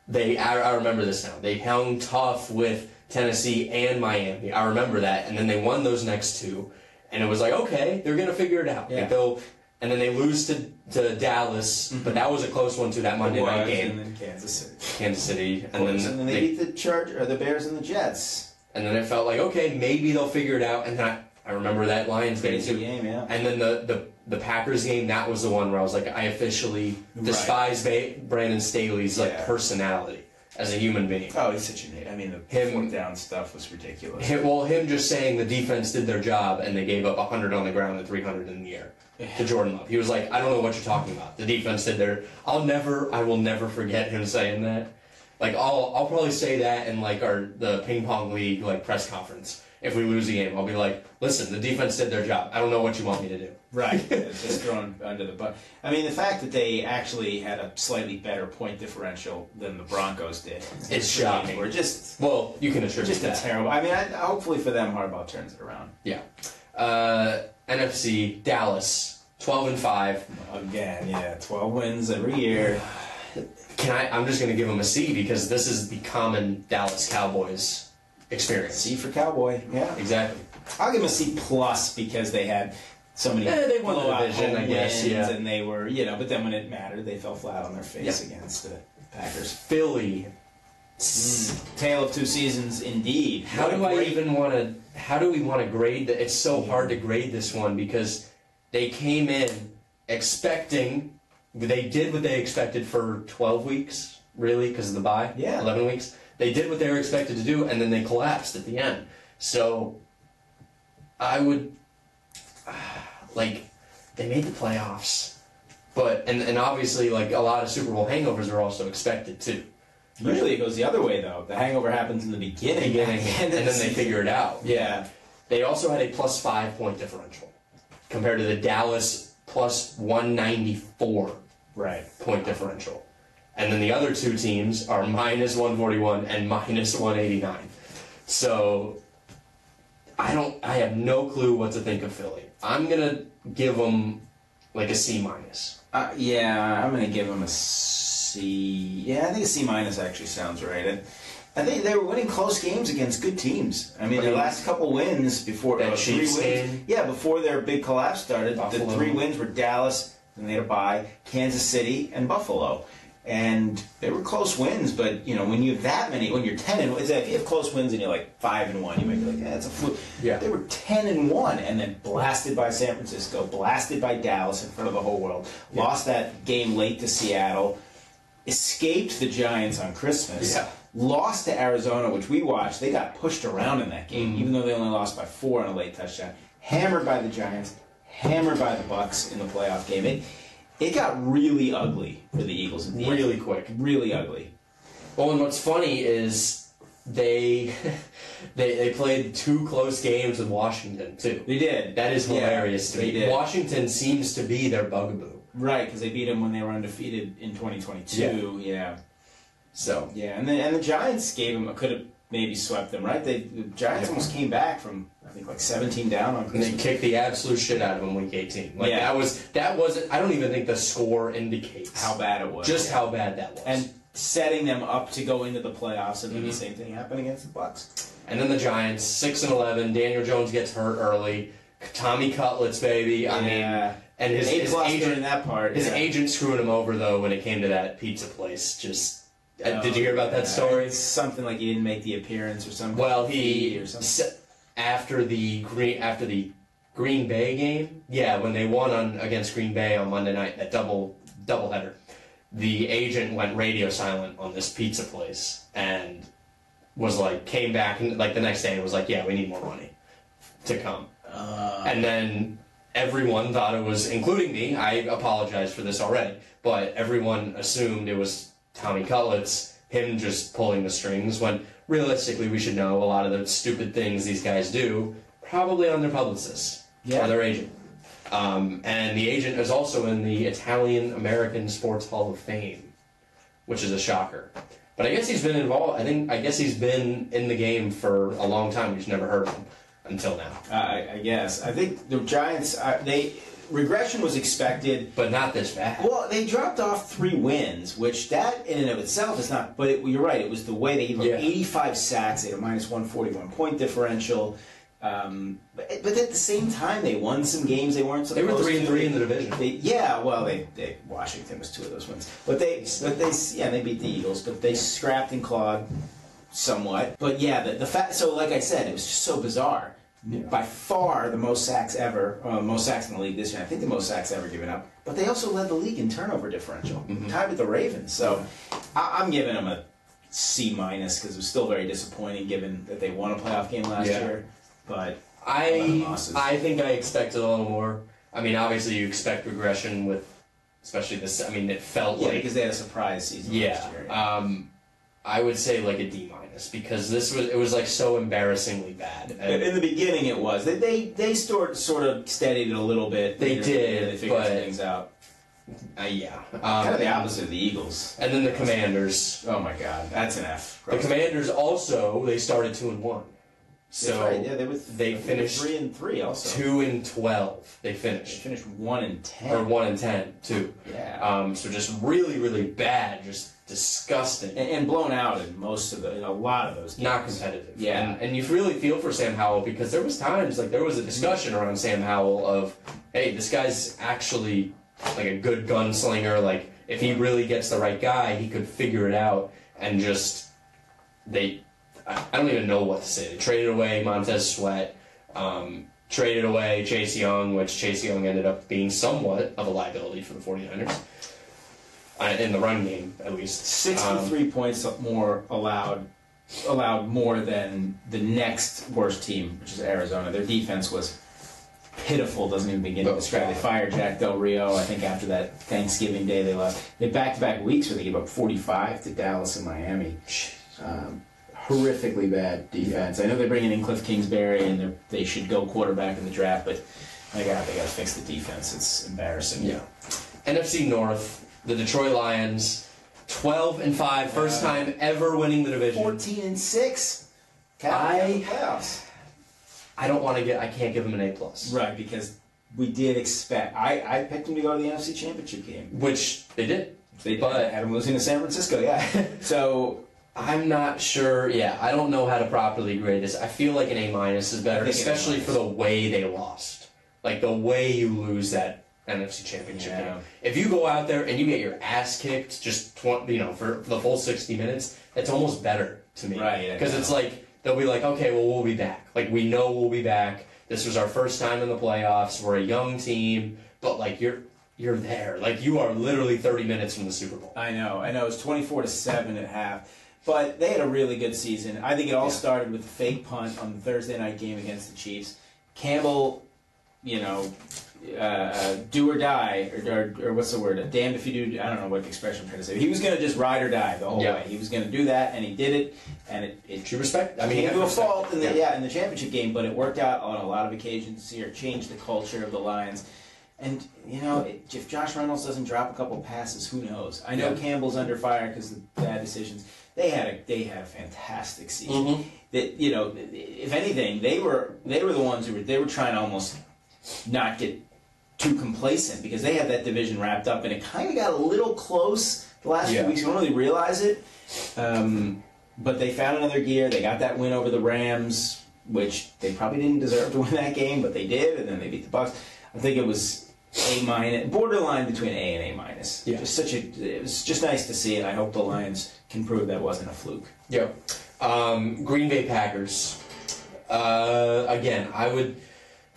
they. I, I remember this now. They hung tough with Tennessee and Miami. I remember that, and then they won those next two, and it was like, okay, they're gonna figure it out. Yeah. Like they'll, and then they lose to to Dallas, but mm-hmm. that was a close one too. That Monday night Was, game, and then Kansas City. Kansas City, and And then, then, they, they, beat the Charge or the Bears and the Jets. and then it felt like okay, maybe they'll figure it out. And then I, I remember that Lions game too. game, yeah. And then the, the the Packers game, that was the one where I was like, I officially Right. despise ba- Brandon Staley's like Yeah. personality as a human being. Oh, he's such an idiot. I mean, the Him- fourth down stuff was ridiculous. Him, well, him just saying the defense did their job and they gave up 100 on the ground and 300 in the air to Jordan Love. He was like, I don't know what you're talking about. The defense did their. I'll never, I will never forget him saying that. Like I'll, I'll probably say that in like our the ping pong league like press conference. If we lose the game, I'll be like, listen, the defense did their job. I don't know what you want me to do. Right. It's <laughs> just thrown under the bus. I mean, the fact that they actually had a slightly better point differential than the Broncos did. It's shocking. We're just Well, you can attribute just a that. terrible. I mean, I, hopefully for them, Harbaugh turns it around Yeah. Uh, NFC Dallas, twelve and five. again. Yeah, twelve wins every year. Can I? I'm just gonna give them a C because this is the common Dallas Cowboys experience. C for Cowboy. Yeah, Exactly. I'll give them a C plus because they had so many Eh, they won the blowout division, home I guess, wins, yeah. and they were you know. But then when it mattered, they fell flat on their face Yeah. against the Packers. Philly. Tale of two seasons, indeed. How What a do I great- even want to? How do we want to grade that? It's so hard to grade this one because they came in expecting. They did what they expected for 12 weeks, really, because of the bye. Yeah. 11 weeks. They did what they were expected to do, and then they collapsed at the end. So, I would <sighs> like they made the playoffs, but and and obviously like a lot of Super Bowl hangovers are also expected too. Usually it goes the other way though. The hangover happens in the beginning, Beginning, <laughs> and and then they figure it out. Yeah. They also had a plus five point differential compared to the Dallas plus 194 Right. point differential. And then the other two teams are minus 141 and minus 189. So I don't, I have no clue what to think of Philly. I'm going to give them like a C minus. Uh, yeah, I'm gonna give them a C. Yeah, I think a C minus actually sounds right. And I think they were winning close games against good teams. I mean, their last couple wins before that uh, three wins. game. Yeah, before their big collapse started, Buffalo. the three wins were Dallas, then they had a bye, Kansas City, and Buffalo. And they were close wins, but you know when you have that many, when you're ten and if you have close wins and you're like five and one, you might be like, yeah, it's a fluke. Yeah. They were ten and one, and then blasted by San Francisco, blasted by Dallas in front of the whole world, Yeah. lost that game late to Seattle, escaped the Giants on Christmas, Yeah. Lost to Arizona, which we watched. They got pushed around in that game, Mm-hmm. even though they only lost by four on a late touchdown. Hammered by the Giants, hammered by the Bucs in the playoff game. It it got really ugly for the Eagles at the end. Really quick. really ugly. Well, and what's funny is they <laughs> they they played two close games with Washington too. They did. That is Yeah, hilarious to they me. did. Washington seems to be their bugaboo. Right, because they beat them when they were undefeated in 2022. Yeah, So yeah, and the and the Giants gave them could have maybe swept them. Right, they the Giants Yeah. almost came back from I think like 17 down on and they kicked the absolute shit out of them week 18. Like Yeah. that was that wasn't. I don't even think the score indicates How bad it was. just how bad that was. and setting them up to go into the playoffs, and then Mhm. the same thing happened against the Bucs. And then the Giants, six and eleven. Daniel Jones gets hurt early. Tommy Cutlets, baby. I mean, and his, his agent, that part. his yeah. agent screwing him over though when it came to that pizza place. Just uh, did you hear about that Yeah, story? it's something like he didn't make the appearance or something. Well, he or something. after the green after the Green Bay game, yeah, when they won on against Green Bay on Monday night, that double doubleheader, the agent went radio silent on this pizza place and was like came back and like the next day and was like, yeah, we need more money to come. Uh, And then everyone thought it was, including me. I apologize for this already, but everyone assumed it was Tommy Cutlets, him just pulling the strings. When realistically, we should know a lot of the stupid things these guys do probably on their publicists Yeah. or their agent. Um, and the agent is also in the Italian American Sports Hall of Fame, which is a shocker. But I guess he's been involved. I think I guess he's been in the game for a long time. We've never heard of him until now. I, I guess I think the Giants. Uh, they regression was expected. But not this bad. Well, they dropped off three wins, which that in and of itself is not. But it, you're right; it was the way they gave Yeah. 85 sacks, they had a minus 141 point differential. Um, but, but at the same time, they won some games they weren't They were three and three in the division. They, yeah, well, they, they Washington was two of those wins, but they but they yeah they beat the Eagles, but they scrapped and clawed somewhat. But yeah, the, the fact so like I said, it was just so bizarre. By far the most sacks ever, uh, most sacks in the league this year. I think the most sacks ever given up. But they also led the league in turnover differential, tied with the Ravens. So I, I'm giving them a C minus because it was still very disappointing given that they won a playoff game last Yeah. year. But I I think I expected a little more. I mean, obviously you expect regression with, especially this. I mean, it felt yeah, like because they had a surprise season yeah. last year. Um, I would say like a D minus because this was it was like so embarrassingly bad. In And in the beginning, it was they they, they sort sort of steadied it a little bit. They Later did, They figured but- things out. uh, yeah, um, kind of the opposite of the Eagles. And then the Commanders. Oh my God, that's an F. The Commanders also they started two and one, so right. Yeah, they, were, they were finished three and three also. two and twelve. They They finished finished one and ten. or one and ten too. Yeah. Um, so just really, really bad, just disgusting. and, and blown out in most of the in a lot of those games. not competitive. Yeah. And, and you really feel for Sam Howell because there was times like there was a discussion around Sam Howell of, hey, this guy's actually like a good gunslinger. Like if he really gets the right guy, he could figure it out. And just they, I, I don't even know what to say. They traded away Montez Sweat. Um, Traded away Chase Young, which Chase Young ended up being somewhat of a liability for the 49ers. Uh, in the run game, at least. Um, Sixty-three points more allowed allowed more than the next worst team, which is Arizona. Their defense was pitiful. Doesn't even begin to describe. They fired Jack Del Rio. I think after that Thanksgiving Day they lost. They back-to-back weeks where they gave up forty-five to Dallas and Miami. Um, horrifically bad defense. I know they're bringing in Cliff Kingsbury and they should go quarterback in the draft, but my God, they got to fix the defense. It's embarrassing. Yeah. NFC North, the Detroit Lions, 12 and 5, first time ever winning the division. Fourteen and six. Cap I- playoffs. I don't want to get I can't give them an A plus. Right, because we did expect. I, I picked them to go to the NFC Championship game. Which they did. They But- had them losing to San Francisco. Yeah. <laughs> so I'm not sure. Yeah, I don't know how to properly grade this. I feel like an A minus is better, especially for the way they lost. Like the way you lose that NFC Championship Yeah. game. If you go out there and you get your ass kicked just 20, you know, for, the full 60 minutes, it's almost better to me. Right, Because it's like they'll be like, okay, well we'll be back. Like we know we'll be back. This was our first time in the playoffs. We're a young team, but like you're you're there. Like you are literally 30 minutes from the Super Bowl. I know, I know. It was twenty-four to seven at half, but they had a really good season. I think it all Yeah. started with the fake punt on the Thursday night game against the Chiefs. Campbell, you know, uh, uh, do or die, or, or, or what's the word? Damned if you do. I don't know what expression I'm trying to say. He was going to just ride or die the whole Yeah. way. He was going to do that, and he did it, and it, it True respect. I mean, he had to a have to respect fault in the yeah. in the championship game, but it worked out on a lot of occasions. It changed the culture of the Lions. And you know, it, if Josh Reynolds doesn't drop a couple passes, who knows? I know Yeah. Campbell's under fire because of the bad decisions. They had a they had a fantastic season. Mhm. That you know, if anything, they were they were the ones who were they were trying to almost not get too complacent because they had that division wrapped up, and it kind of got a little close the last Yeah. few weeks. You don't really realize it, um, but they found another gear. They got that win over the Rams, which they probably didn't deserve to win that game, but they did, and then they beat the Bucs. I think it was a minus, borderline between A and A minus. Yeah. Just such a, it was just nice to see, and I hope the Lions can prove that wasn't a fluke. Yep. Um, Green Bay Packers. Uh, again, I would.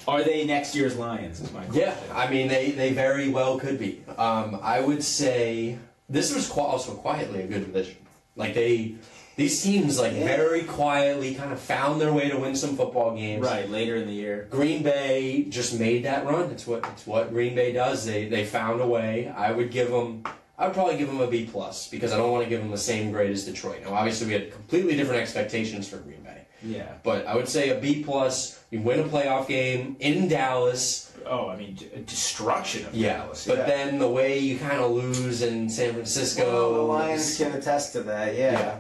Are they next year's Lions? Is my question. Yeah, I mean they, they very well could be. Um, I would say this was qu- also quietly a good division. Like they, these teams like Yeah. very quietly kind of found their way to win some football games. right later in the year. Green Bay just made that run. It's what it's what Green Bay does. They they found a way. I would give them. I would probably give them a B plus because I don't want to give them the same grade as Detroit. Now, obviously, we had completely different expectations for Green Bay, Yeah. but I would say a B plus. You win a playoff game in Dallas. Oh, I mean, d- uh, destruction of Yeah, Dallas. but yeah. then the way you kind of lose in San Francisco. Well, the Lions can attest to that. Yeah.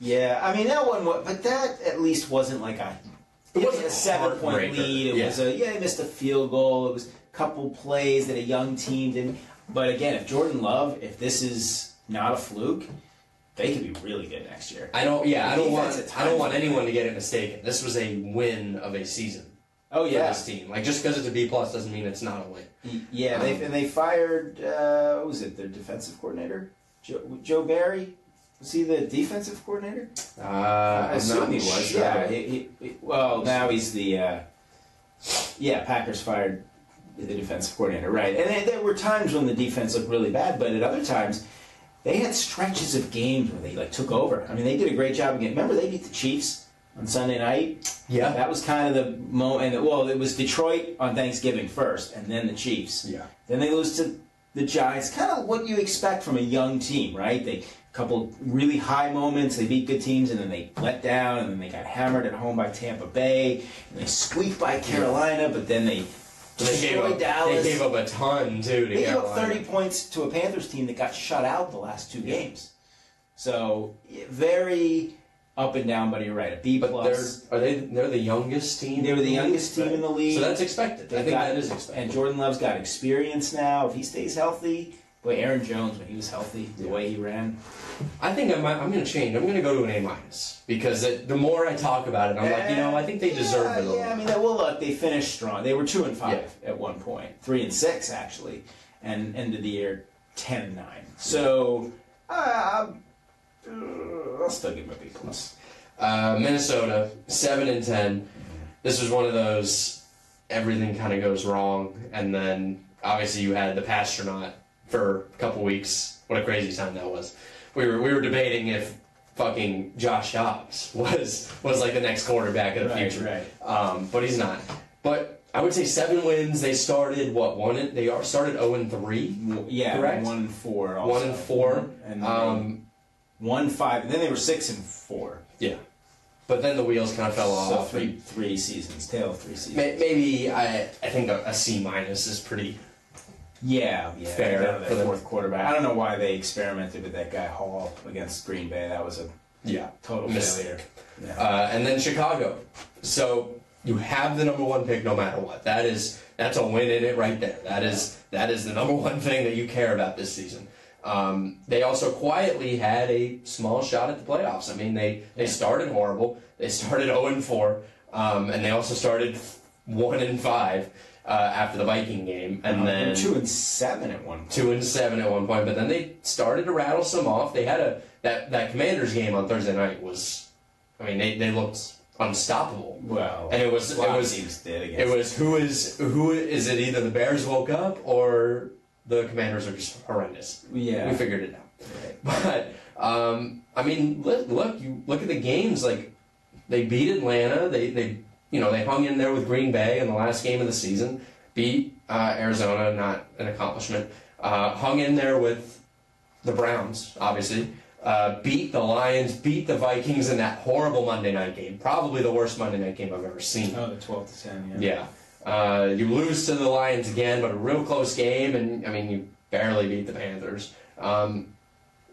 yeah. I mean, that one, but that at least wasn't like a. It wasn't a a seven point lead. It Yeah. was a yeah, he missed a field goal. It was a couple plays that a young team didn't. But again, if Jordan Love, if this is not a fluke, they could be really good next year. I don't. Yeah, I don't want. I don't want anyone to get it mistaken. This was a win of a season Oh yeah, this team. Like just because it's a B plus doesn't mean it's not a win. Yeah. They and they fired. Uh, what was it their defensive coordinator, Joe, Joe Barry? Was he the defensive coordinator? Uh, I assume not he was. sure. Yeah. He, he, he- well, now he's the. Uh, yeah, Packers fired the defensive coordinator, right? And there- there were times when the defense looked really bad, but at other times, they had stretches of games where they like took over. I mean, they did a great job again. Remember, they beat the Chiefs on Sunday night. Yeah. That was kind of the moment. Well, it was Detroit on Thanksgiving first, and then the Chiefs. Yeah. Then they lose to the Giants. Kind of what you expect from a young team, right? They couple really high moments. They beat good teams, and then they let down, and then they got hammered at home by Tampa Bay, and they squeaked by Carolina, but then they They gave, up, Dallas. they gave up a ton too to They gave up. 30 points to a Panthers team that got shut out the last two games. So very up and down, but you're right. A B But plus. they're are they they're the youngest team. They were the youngest team in the league. So that's expected. I They've think got- that is expected. And Jordan Love's got experience now. If he stays healthy, boy, Aaron Jones when he was healthy, the Yeah. way he ran. I think I'm, I'm going to change. I'm going to go to an A minus because it, the more I talk about it, I'm like, you know, I think they deserve it. A little. Yeah, I mean, they- well, look, they finished strong. They were two and five Yeah. at one point, three and six actually, and ended the year ten and nine. So, uh, I'll still give them a B plus. Uh, Minnesota, seven and ten. This was one of those everything kind of goes wrong, and then obviously you had the Passtronaut for a couple weeks. What a crazy time that was. We were we were debating if fucking Josh Dobbs <laughs> was was like the next quarterback of the Right, future, right. Um, but he's not. But I would say seven wins. They started what one? They are started zero and three. Yeah, Correct. one and four. Also. One and four. and then Um, one five, and then they were six and four. yeah, but then the wheels kind of fell So off. three three seasons, tail of three seasons. Maybe I, I think a, a C minus is pretty. Yeah, yeah. Fair for the fourth quarterback. I don't know why they experimented with that guy Hall against Green Bay. That was a Yeah. total Mistake. failure. Yeah. Uh, and then Chicago. So you have the number one pick no matter what. That is that's a win in it right there. That is that is the number <laughs> one thing that you care about this season. Um, they also quietly had a small shot at the playoffs. I mean, they they started horrible. They started zero <laughs> and four, um, and they also started one and five uh, after the Viking game, and Um, then two and seven at one point. two and seven at one point, but then they started to rattle some off. They had a that that Commanders game on Thursday night was, I mean, they, they looked unstoppable, Well, and it was it was it was who is who is it? Either the Bears woke up or the Commanders are just horrendous. yeah. We figured it out. Right. <laughs> But um, I mean, look, look, you look at the games. Like they beat Atlanta. They they you know they hung in there with Green Bay in the last game of the season. Beat uh, Arizona, not an accomplishment. Uh, hung in there with the Browns, obviously. Uh, beat the Lions, beat the Vikings in that horrible Monday night game. Probably the worst Monday night game I've ever seen. Oh, the 12 to 10, yeah. Yeah. Uh, you lose to the Lions again, but a real close game, and I mean, you barely beat the Panthers. Um,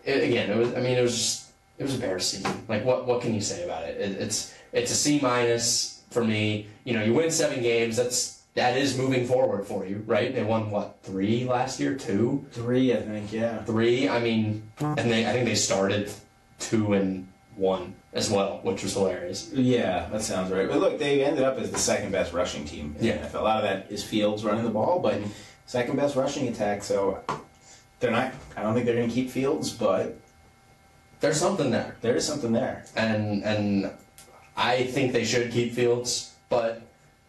it, again, it was. I mean, it was just. It was a Bears season. Like, what what can you say about it? it it's it's a C minus for me. You know, you win seven games. That's that is moving forward for you, right? They won what three last year, two, Three, I think, yeah. three. I mean, and they I think they started two and one as well, which was hilarious. Yeah, that sounds right. But look, they ended up as the second best rushing team. in Yeah. the NFL. A lot of that is Fields running the ball, but second best rushing attack. So they're not. I don't think they're going to keep Fields, but There's something there. there is something there. and and I think they should keep Fields, but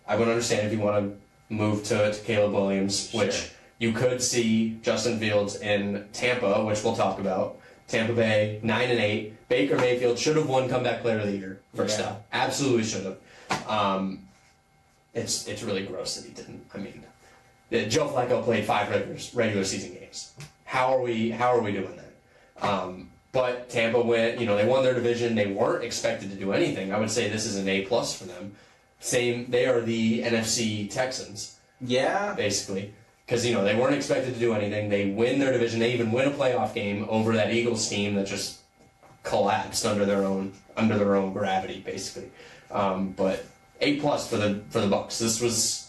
I would understand if you want to move to, to Caleb Williams, which Sure. you could see Justin Fields in Tampa, which we'll talk about. Tampa Bay nine and eight. Baker Mayfield should have won comeback player of the year. First Yeah. up, absolutely should have. Um, it's it's really gross that he didn't. I mean, Joe Flacco played five regular regular season games. How are we How are we doing that? Um, but Tampa went. You know, they won their division. They weren't expected to do anything. I would say this is an A plus for them. Same. They are the NFC Texans Yeah, basically. Because you know they weren't expected to do anything. They win their division. They even win a playoff game over that Eagles team that just collapsed under their own under their own gravity, basically. Um, but A plus for the for the Bucs. This was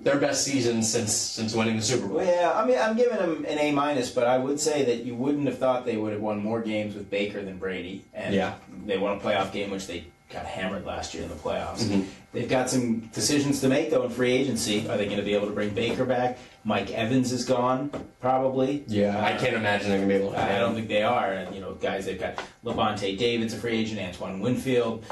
their best season since since winning the Super Bowl. Yeah, I mean, I'm giving them an A minus, but I would say that you wouldn't have thought they would have won more games with Baker than Brady, and Yeah. they won a playoff game which they got hammered last year in the playoffs. Mhm. They've got some decisions to make though in free agency. Are they going to be able to bring Baker back? Mike Evans is gone, probably. Yeah, I can't imagine they're gonna be able to. I don't think they are. And you know, guys, they've got Lavonte David's a free agent, Antoine Winfield.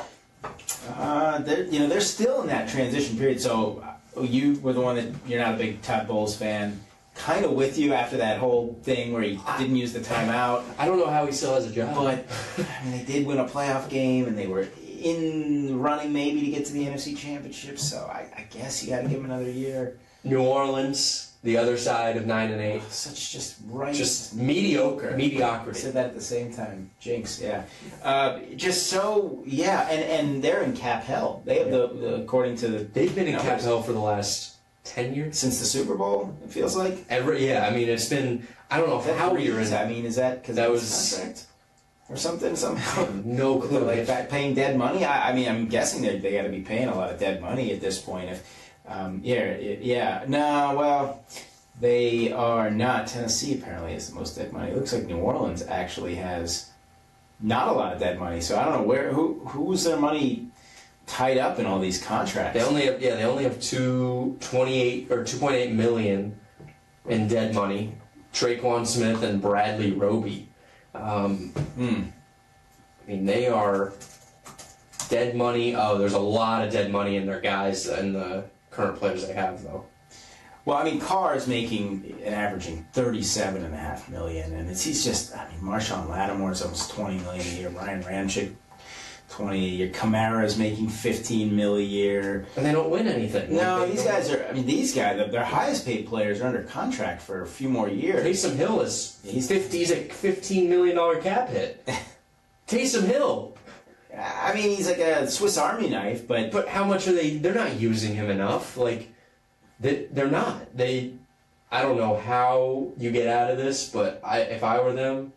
Uh, they're you know they're still in that transition period. So you were the one that you're not a big Todd Bowles fan. Kind of with you after that whole thing where he didn't use the timeout. I don't know how he still has a job. But I mean, they did win a playoff game, and they were in running maybe to get to the NFC Championship. So I, I guess you got to give them another year. New Orleans, the other side of nine and eight, Such just right. just mediocre, I mediocrity. said that at the same time. Jinx, yeah. Uh, just so, yeah, and, and they're in cap hell. They have the, the according to the They've been in numbers, cap hell for the last ten years. since the Super Bowl. It feels like. Every yeah, I mean it's been I don't know that how you're years? in I mean, is that because That was- contract or something somehow? no <laughs> clue. like paying dead money. I, I mean, I'm guessing they they got to be paying a lot of dead money at this point. If um, yeah, yeah, no, well, they are not. Tennessee apparently has the most dead money. It looks like New Orleans actually has not a lot of dead money. So I don't know where who who's their money tied up in all these contracts. They only have yeah they only have two twenty eight or two point eight million in dead money. Tre'Quan Smith and Bradley Roby. Um, Hmm. I mean they are dead money. Oh, there's a lot of dead money in their guys and the current players they have though. Well, I mean, Carr is making and averaging thirty-seven and a half million, and it's, he's just. I mean, Marshon Lattimore is almost twenty million a year. Ryan Ramczyk, twenty a year. Kamara is making fifteen mil a year. And they don't win anything. No, Like, these guys are. I mean, these guys, their highest paid players are under contract for a few more years. Taysom Hill is He's- he's 50, he's a fifteen million dollar cap hit. <laughs> Taysom Hill. I mean, he's like a Swiss Army knife, but But how much are they? They're not using him enough. Like, they, they're not. They. I don't know how you get out of this, but I, if I were them,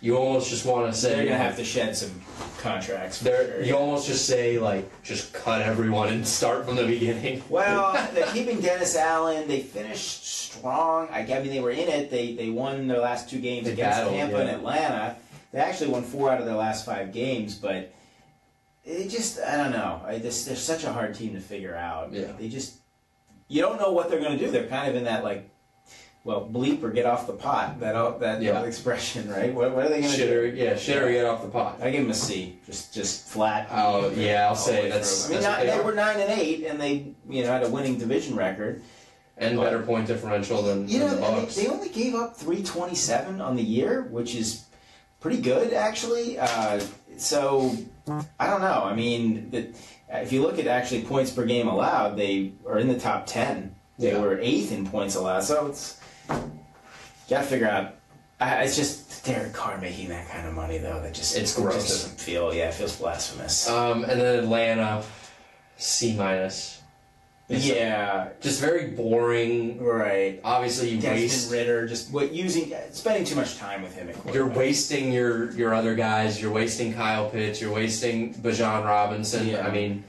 you almost just want to say they're gonna have to shed some contracts. for sure. you almost just say like, just cut everyone and start from the beginning. <laughs> Well, they're keeping Dennis Allen. They finished strong. I, I mean, they were in it. They they won their last two games They against battled, Tampa yeah. and Atlanta. They actually won four out of their last five games, but it just I don't know. I just they're such a hard team to figure out. Yeah. They just you don't know what they're going to do. They're kind of in that like. Well, bleep or get off the pot. That that Yeah. <laughs> expression, right? What, what are they going to do? Yeah, shitter, get off the pot. I give them a C. Just just flat. Oh, yeah, I'll say that's- through. I mean, that's not- they they were nine and eight, and they you know had a winning division record. And better point differential than, You know, than the Bucs. they, they only gave up 327 on the year, which is pretty good, actually. Uh, so, I don't know. I mean, the, if you look at actually points per game allowed, they are in the top 10 They Yeah. were eighth in points allowed. So it's got to figure out. I, it's just Derek Carr making that kind of money though. That just It's it gross. Just doesn't feel. Yeah, it feels blasphemous. Um, and then Atlanta, C minus. Yeah, Just very boring. right. Obviously, you Desmond waste. Ridder just what using spending too much time with him at You're wasting your your other guys. You're wasting Kyle Pitts. You're wasting Bijan Robinson. Yeah. I mean,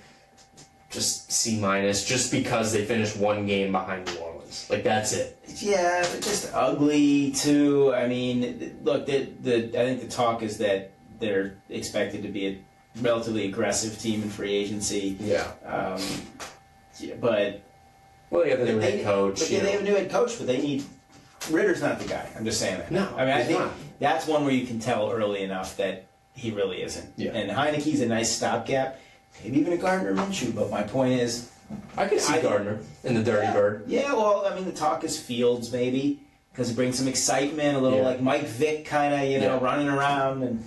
just C minus, just because they finished one game behind New Orleans. Like that's it. Yeah, but just ugly too. I mean, look, the, the I think the talk is that they're expected to be a relatively aggressive team in free agency. Yeah. Um, yeah, but Well, they got the new head coach. But yeah, they have a new head coach, but they need Ridder's not the guy. I'm just saying that. No, I mean, I think not. that's one where you can tell early enough that he really isn't. Yeah. And Heinicke's a nice stopgap, maybe even a Gardner Minshew. But my point is, I could see I- Gardner in the Dirty yeah, Bird. Yeah, well, I mean, the talk is Fields maybe because it brings some excitement, a little Yeah. like Mike Vick kind of, you know, Yeah. running around, and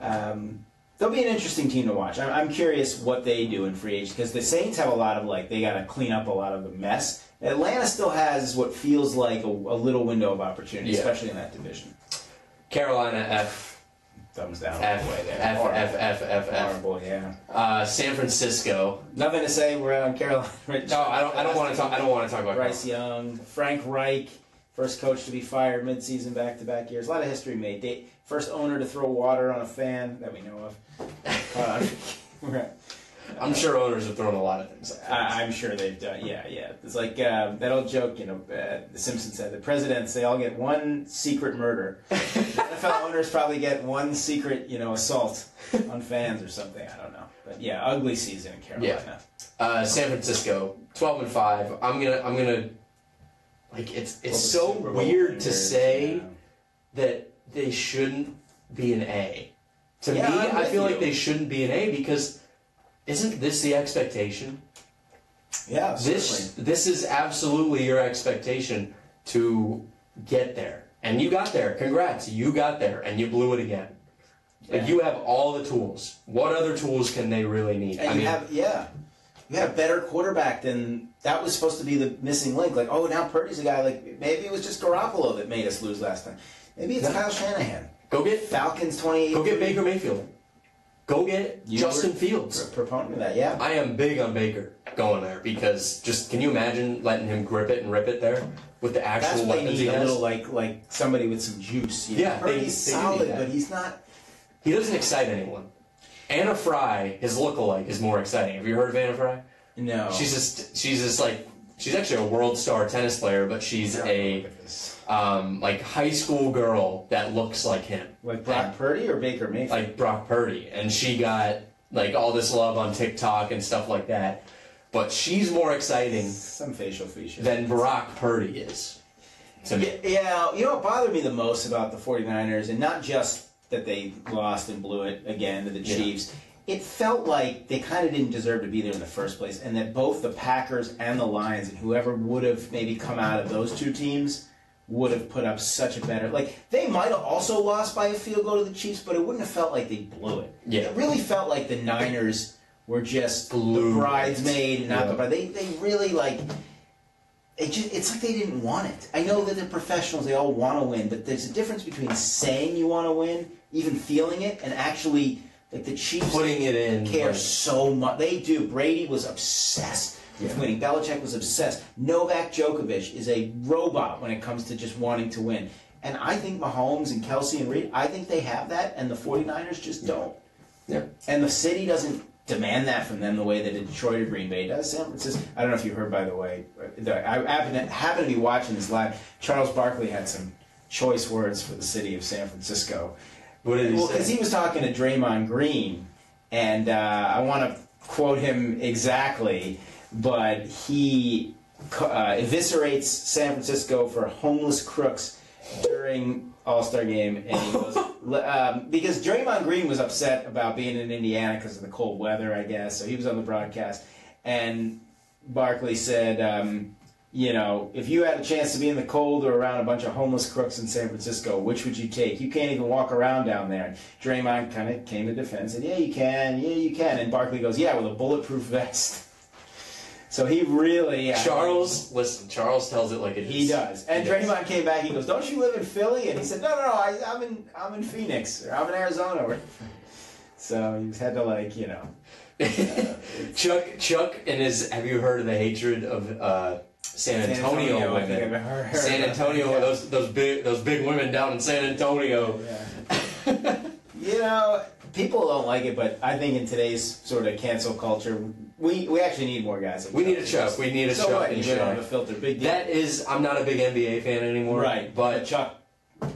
um, they'll be an interesting team to watch. I'm, I'm curious what they do in free agency because the Saints have a lot of like they got to clean up a lot of the mess. Atlanta still has what feels like a, a little window of opportunity, Yeah. especially in that division. Carolina F Thumbs down. F the way there. F Horrible. F F F F. Horrible, yeah. Uh, San Francisco. Nothing to say. We're on Carolina. No, I don't. I don't want to talk. I don't want to talk about. Bryce Young, Frank Reich, first coach to be fired midseason back-to-back years. A lot of history made. They, first owner to throw water on a fan that we know of. <laughs> Uh, right. <laughs> I'm sure owners have thrown a lot of things. I, I'm sure they've done. Yeah, yeah. It's like uh, that old joke. You know, uh, The Simpsons said the presidents they all get one secret murder. <laughs> NFL owners probably get one secret, you know, assault on fans or something. I don't know. But yeah, ugly season in Carolina. Uh, San Francisco, 12 and five. I'm gonna. I'm gonna. Like it's. It's so weird to say yeah. that they shouldn't be an A. To Yeah, me, I feel you. like they shouldn't be an A because isn't this the expectation? Yeah, This certainly. this is absolutely your expectation to get there, and you got there. Congrats, you got there, and you blew it again. Like you have all the tools. What other tools can they really need? And I you mean, have yeah, you have a better quarterback than that was supposed to be the missing link. Like oh now Purdy's a guy. Like maybe it was just Garoppolo that made us lose last time. Maybe it's Yeah. Kyle Shanahan. go get Falcons twenty go get Baker Mayfield. Go get You Justin Fields. proponent of that. Yeah. I am big on Baker going there because just can you imagine letting him grip it and rip it there with the actual they weapons he a little like like somebody with some juice. You Yeah, know? they- Purdy's solid, but he's not. He doesn't excite anyone. Anna Fry, his lookalike, is more exciting. Have you heard of Anna Fry? No. She's just she's just like she's actually a world star tennis player, but she's a um, like high school girl that looks like him, like Brock Purdy or Baker Mayfield. like Brock Purdy, and she got like all this love on TikTok and stuff like that. But she's more exciting some facial features. than Brock Purdy is to me. Yeah, yeah, you know what bothered me the most about the 49ers, and not just that they lost and blew it again to the Yeah. Chiefs, it felt like they kind of didn't deserve to be there in the first place, and that both the Packers and the Lions, and whoever would have maybe come out of those two teams, would have put up such a better. Like, they might have also lost by a field goal to the Chiefs, but it wouldn't have felt like they blew it. Yeah. It really felt like the Niners were just Blew the bridesmaid and not Yeah. the bride. They, they really, like, it just, it's like they didn't want it. I know that they're professionals; they all want to win, but there's a difference between saying you want to win, even feeling it, and actually like the Chiefs Putting it in, care so much. They do. Brady was obsessed with Yeah. winning. Belichick was obsessed. Novak Djokovic is a robot when it comes to just wanting to win. And I think Mahomes and Kelce and Reid, I think they have that, and the 49ers just don't. Yeah. And the city doesn't demand that from them the way that Detroit or Green Bay does. San Francisco. I don't know if you heard, by the way. I happen to, happen to be watching this live. Charles Barkley had some choice words for the city of San Francisco. What did he Well, because he was talking to Draymond Green, and uh, I want to quote him exactly, but he uh, eviscerates San Francisco for homeless crooks during All Star game, and he goes <laughs> um, because Draymond Green was upset about being in Indiana because of the cold weather, I guess. So he was on the broadcast, and Barkley said. Um, you know, if you had a chance to be in the cold or around a bunch of homeless crooks in San Francisco, which would you take? You can't even walk around down there. And Draymond kind of came to defense and said, yeah, you can, yeah, you can. And Barkley goes, yeah, with a bulletproof vest. <laughs> So he really Charles, listen, Charles tells it like it is. He does. And He does. Draymond came back. He goes, "Don't you live in Philly?" And he said, "No, no, no. I, I'm in I'm in Phoenix or I'm in Arizona." Or- <laughs> So he had to like you know. <laughs> Chuck, Chuck, and his. Have you heard of the hatred of uh, San Antonio, I think women? Heard- heard San Antonio, yeah. those those big those big women down in San Antonio. Yeah. <laughs> you know, people don't like it, but I think in today's sort of cancel culture, we we actually need more guys. We need a Chuck. Chuck. We need a So Chuck what? and You don't have a filter. Big deal. That is, I'm not a big NBA fan anymore. right, but Chuck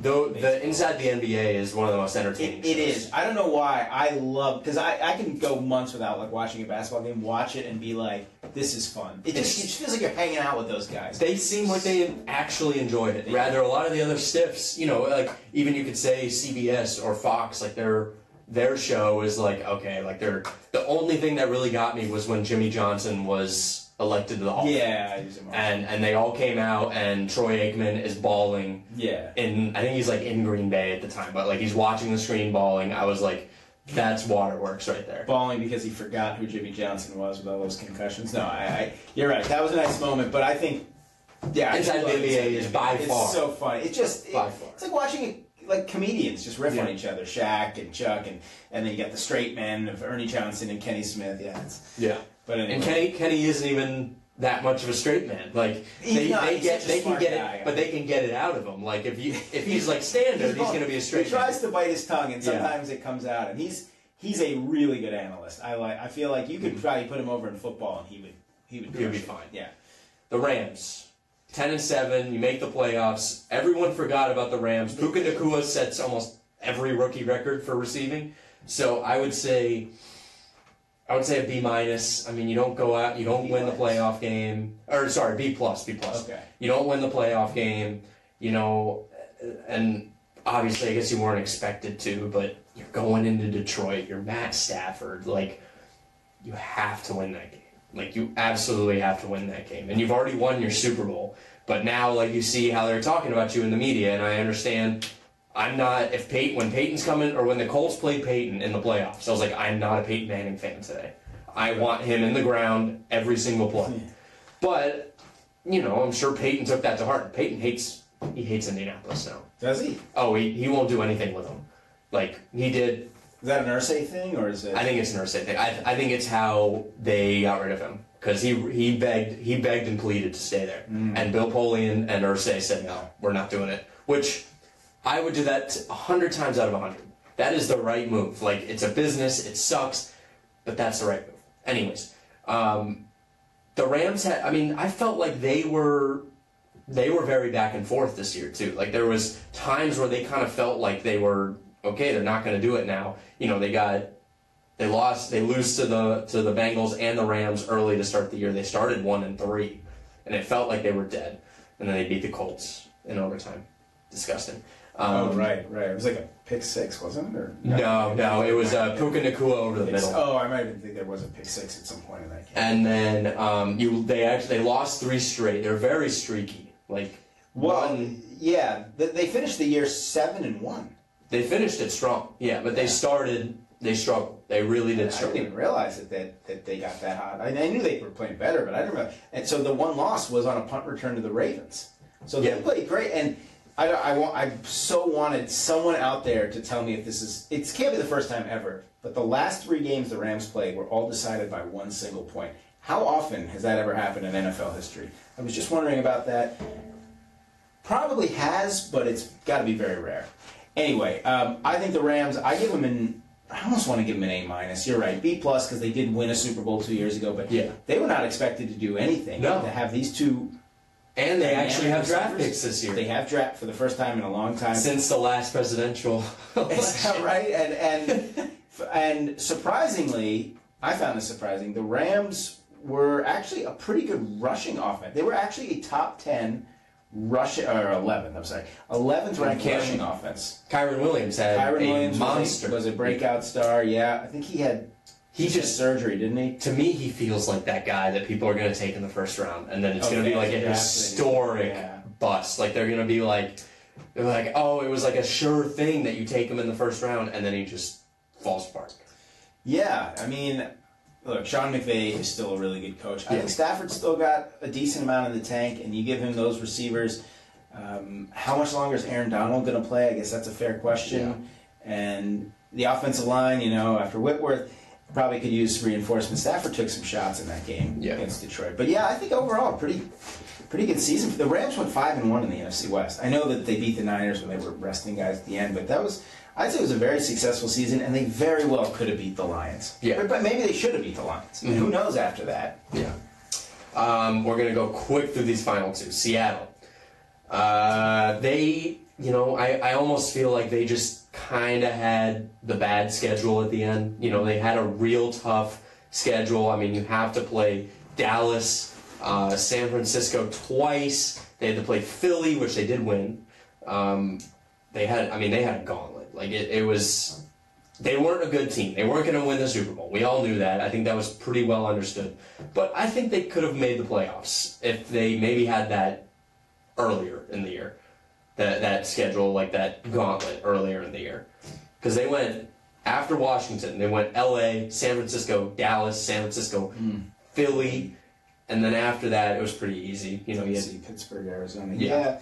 though the inside the NBA is one of the most entertaining. It, it is. I don't know why. I love because I, I can go months without like watching a basketball game, watch it, and be like, "This is fun." It just, it just feels like you're hanging out with those guys. They seem like they actually enjoyed it. Rather, a lot of the other stiffs, you know, like even you could say CBS or Fox, like their their show is like okay, like they're the only thing that really got me was when Jimmy Johnson was elected to the Hall. yeah, I use them all. And and they all came out, and Troy Aikman is bawling yeah. in. I think he's like in Green Bay at the time, but like he's watching the screen bawling. I was like, that's waterworks right there. Bawling because he forgot who Jimmy Johnson was with all those concussions. No, I, I you're right. That was a nice moment, but I think yeah, I Inside the NBA is by it's far- so funny. It just it- it's like watching like comedians just riff on each other, Shaq and Chuck, and and then you got the straight men of Ernie Johnson and Kenny Smith. Yeah, it's, Yeah. But anyway. And Kenny Kenny isn't even that much of a straight man. Like He's they, not. they He's get such a they can smart get guy. it, but they can get it out of him. Like if you if he's like standard, he's gonna be a straight He man. tries to bite his tongue, and Yeah. sometimes it comes out. And he's he's a really good analyst. I like. I feel like you could probably put him over in football, and he would he would Mm-hmm. He would be it. fine. Yeah. The Rams, ten and seven. You make the playoffs. Everyone forgot about the Rams. Puka Nacua sets almost every rookie record for receiving. So I would say, I would say a B minus. I mean, you don't go out, you don't B win the playoff game, or sorry, B plus, B plus. Okay. You don't win the playoff game, you know, and obviously, I guess you weren't expected to, but you're going into Detroit. You're Matt Stafford. Like, you have to win that game. Like, you absolutely have to win that game. And you've already won your Super Bowl. But now, like, you see how they're talking about you in the media, and I understand. I'm not if Peyton when Peyton's coming or when the Colts play Peyton in the playoffs. I was like, I'm not a Peyton Manning fan today. I want him in the ground every single play. Hmm. But you know, I'm sure Peyton took that to heart. Peyton hates he hates Indianapolis now. Does he? Oh, he, he won't do anything with them. Like he did. Is that an Irsay thing, or is it? I think it's an Irsay thing. I, I think it's how they got rid of him because he he begged he begged and pleaded to stay there, hmm. and Bill Polian and Irsay said no, we're not doing it. Which I would do that a hundred times out of a hundred. That is the right move. Like it's a business, it sucks, but that's the right move. Anyways, um, the Rams had. I mean, I felt like they were they were very back and forth this year too. Like there was times where they kind of felt like they were okay. They're not going to do it now. You know, they got they lost. They lose to the to the Bengals and the Rams early to start the year. They started one and three, and it felt like they were dead. And then they beat the Colts in overtime. Disgusting. Um, oh right, right. It was like a pick six, wasn't it? Or No, no, it was uh, Puka Nacua over the middle. Oh, I might even think there was a pick six at some point in that game. And then um, you they actually they lost three straight. They're very streaky. Like well, one, yeah, th- they finished the year seven and one. they finished it strong. Yeah, but they started they struggled. They really did I did didn't even realize that, that that they got that hot. I, I knew they were playing better, but I didn't. Realize. And so the one loss was on a punt return to the Ravens. So they Yeah. played great, and I, I want I so wanted someone out there to tell me if this is it can't be the first time ever. But the last three games the Rams played were all decided by one single point. How often has that ever happened in NFL history? I was just wondering about that. Probably has, but it's got to be very rare. Anyway, um, I think the Rams. I give them an. I almost want to give them an A minus. You're right, B plus because they did win a Super Bowl two years ago, but Yeah. they were not expected to do anything. No. To have these two, And they actually have draft picks this year They have draft for the first time in a long time. since the last presidential. <laughs> Is that right? And and <laughs> and surprisingly, I found this surprising. The Rams were actually a pretty good rushing offense. They were actually a top ten rushing or eleven. I'm sorry, eleventh ranked rushing offense. Kyren Williams had Kyren a Williams a- monster. was a breakout star. Yeah, I think he had he just surgery, didn't he? to me he feels like that guy that people are going to take in the first round, and then it's going to be yeah, like a historic yeah. bust. Like they're going to be like, they're like, oh, it was like a sure thing that you take him in the first round, and then he just falls apart. Yeah, I mean, look, Sean McVay is still a really good coach. I Yeah. think Stafford's still got a decent amount in the tank, and you give him those receivers. Um, how much longer is Aaron Donald going to play? I guess that's a fair question. And the offensive line, you know, after Whitworth, probably could use reinforcement. Stafford took some shots in that game Yeah. against Detroit. But yeah, I think overall, pretty pretty good season. The Rams went five and one in the NFC West. I know that they beat the Niners when they were resting guys at the end, but that was I'd say it was a very successful season, and they very well could have beat the Lions. Yeah. but, but maybe they should have beat the Lions. And who knows after that? Yeah. Um, we're gonna go quick through these final two. Seattle. Uh, they, you know, I, I almost feel like they just kind of had the bad schedule at the end. You know, they had a real tough schedule. I mean, you have to play Dallas, uh, San Francisco twice. They had to play Philly, which they did win. Um, they had, I mean, they had a gauntlet. Like it, it was they weren't a good team. They weren't going to win the Super Bowl. We all knew that. I think that was pretty well understood. But I think they could have made the playoffs if they maybe had that earlier in the year. That that schedule, like that gauntlet earlier in the year. Because they went after Washington, they went LA, San Francisco, Dallas, San Francisco, Philly, and then after that it was pretty easy. You know, you had See Pittsburgh, Arizona. Yeah. Yeah.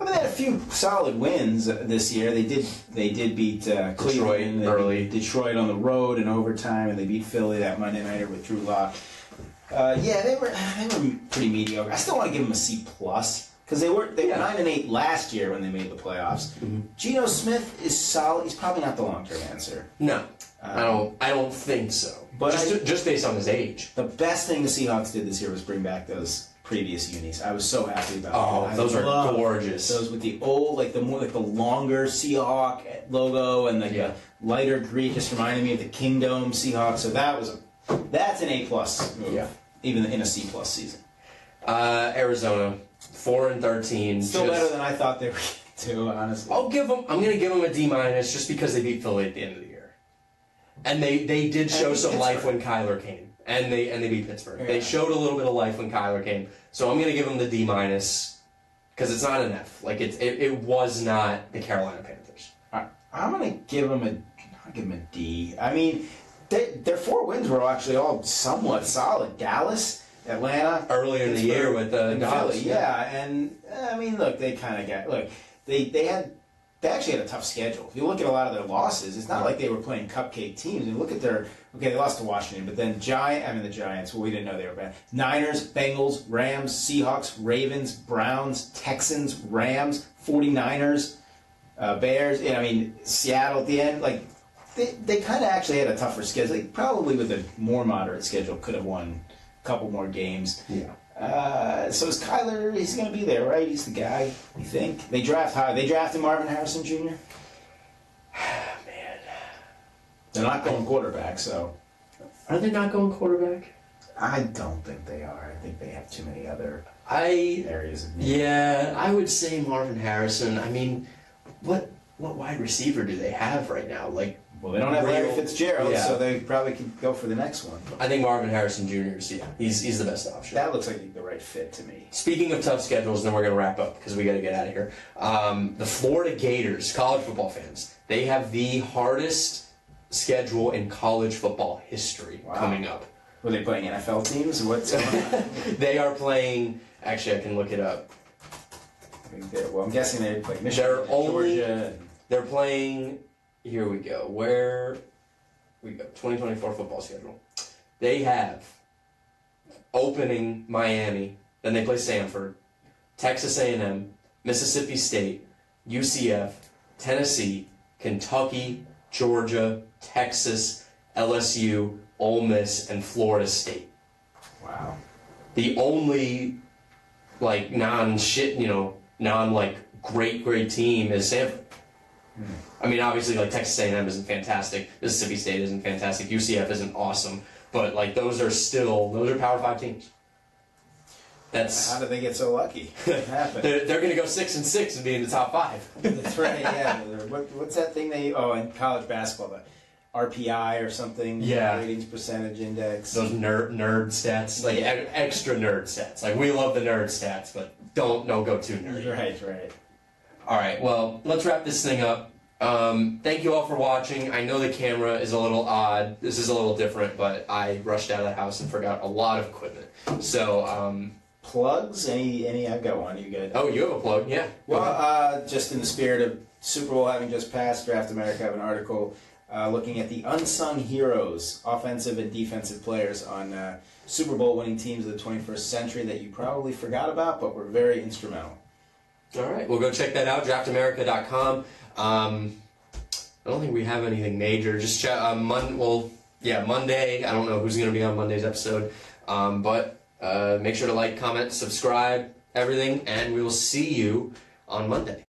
I mean, they had a few solid wins this year. They did. They did beat uh, Cleveland early. Detroit on the road in overtime, and they beat Philly that Monday nighter with Drew Lock. Uh, yeah, they were they were pretty mediocre. I still want to give them a C plus because they were they Yeah. were nine and eight last year when they made the playoffs. Geno Smith is solid. He's probably not the long term answer. no. I don't. I don't think so. But just, I- just based on his age. The best thing the Seahawks did this year was bring back those previous unis. I was so happy about. Oh, that. I those are gorgeous. Those with the old, like the more like the longer Seahawk logo and like Yeah. the lighter green, just reminded me of the Kingdome Seahawks. So that was a that's an A plus move, Yeah. even in a C plus season. Uh, Arizona, four and thirteen. Still just- better than I thought they were to, honestly. I'll give them. I'm gonna give them a D minus just because they beat Philly at the end of the year, and they they did show some life when Kyler came, and they and they beat Pittsburgh. Yeah. They showed a little bit of life when Kyler came, so I'm gonna give them the D minus because it's not an F. Like it, it it was not the Carolina Panthers. I, I'm gonna give them a I'll give them a D. I mean, they, their four wins were actually all somewhat solid. Dallas, Atlanta, Earlier in the year with the and Dobbs, Philly, yeah. And uh, I mean, look, they kind of got look. They they had they actually had a tough schedule. If you look at a lot of their losses, it's not like they were playing cupcake teams. You look at their okay, they lost to Washington, but then Giant. I mean, the Giants. Well, we didn't know they were bad. Niners, Bengals, Rams, Seahawks, Ravens, Browns, Texans, Rams, 49ers, uh, Bears. And I mean, Seattle at the end. Like they they kind of actually had a tougher schedule. They probably with a more moderate schedule could have won couple more games. Yeah. Uh, so is Kyler? He's going to be there, right? He's the guy. You think they draft high? They drafted Marvin Harrison Jr. <sighs> Man, They're not going quarterback, so are they not going quarterback? I don't think they are. I think they have too many other I areas of need. yeah, I would say Marvin Harrison. I mean, what what wide receiver do they have right now? Like Well, they don't have Larry Fitzgerald, yeah. so they probably could go for the next one. I think Marvin Harrison Jr. is yeah, he's he's the best option. That looks like the right fit to me. Speaking of tough schedules, then we're gonna wrap up because we got to get out of here. Um, the Florida Gators, college football fans, they have the hardest schedule in college football history Wow. coming up. Were they playing NFL teams? What's going on? <laughs> They are playing. Actually, I can look it up. I think they're- well, I'm guessing they play Michigan, They're only- Georgia. They're playing. Here we go. Where we go. 2024 football schedule. They have opening Miami. Then they play Samford, Texas A&M, Mississippi State, UCF, Tennessee, Kentucky, Georgia, Texas, LSU, Ole Miss, and Florida State. Wow. The only like non shit, you know, non like great great team is Samford. I mean, obviously, like Texas A&M isn't fantastic, Mississippi State isn't fantastic, UCF isn't awesome, but like those are still those are Power Five teams. That's How did they get so lucky? <laughs> What happened? they're, they're going to go six and six and be in the top five. That's right. Yeah. <laughs> What, what's that thing they? Oh, in college basketball, the RPI or something. Yeah. Ratings percentage index. Those nerd nerd stats, like Yeah. e- extra nerd stats. Like we love the nerd stats, but don't don't go too nerdy. Right. Right. All right, well, let's wrap this thing up. Um, thank you all for watching. I know the camera is a little odd. This is a little different, but I rushed out of the house and forgot a lot of equipment. So, um, Plugs? Any? Any? I've got one. You got? oh, you have a plug? Yeah. Well, uh, just in the spirit of Super Bowl having just passed, Draft America have an article uh, looking at the unsung heroes, offensive and defensive players on uh, Super Bowl winning teams of the 21st century that you probably forgot about, but were very instrumental. all right. We'll go check that out. DraftAmerica.com. Um, I don't think we have anything major. Just check. Uh, Mon- well, yeah, Monday. I don't know who's going to be on Monday's episode, um, but uh, make sure to like, comment, subscribe, everything, and we will see you on Monday.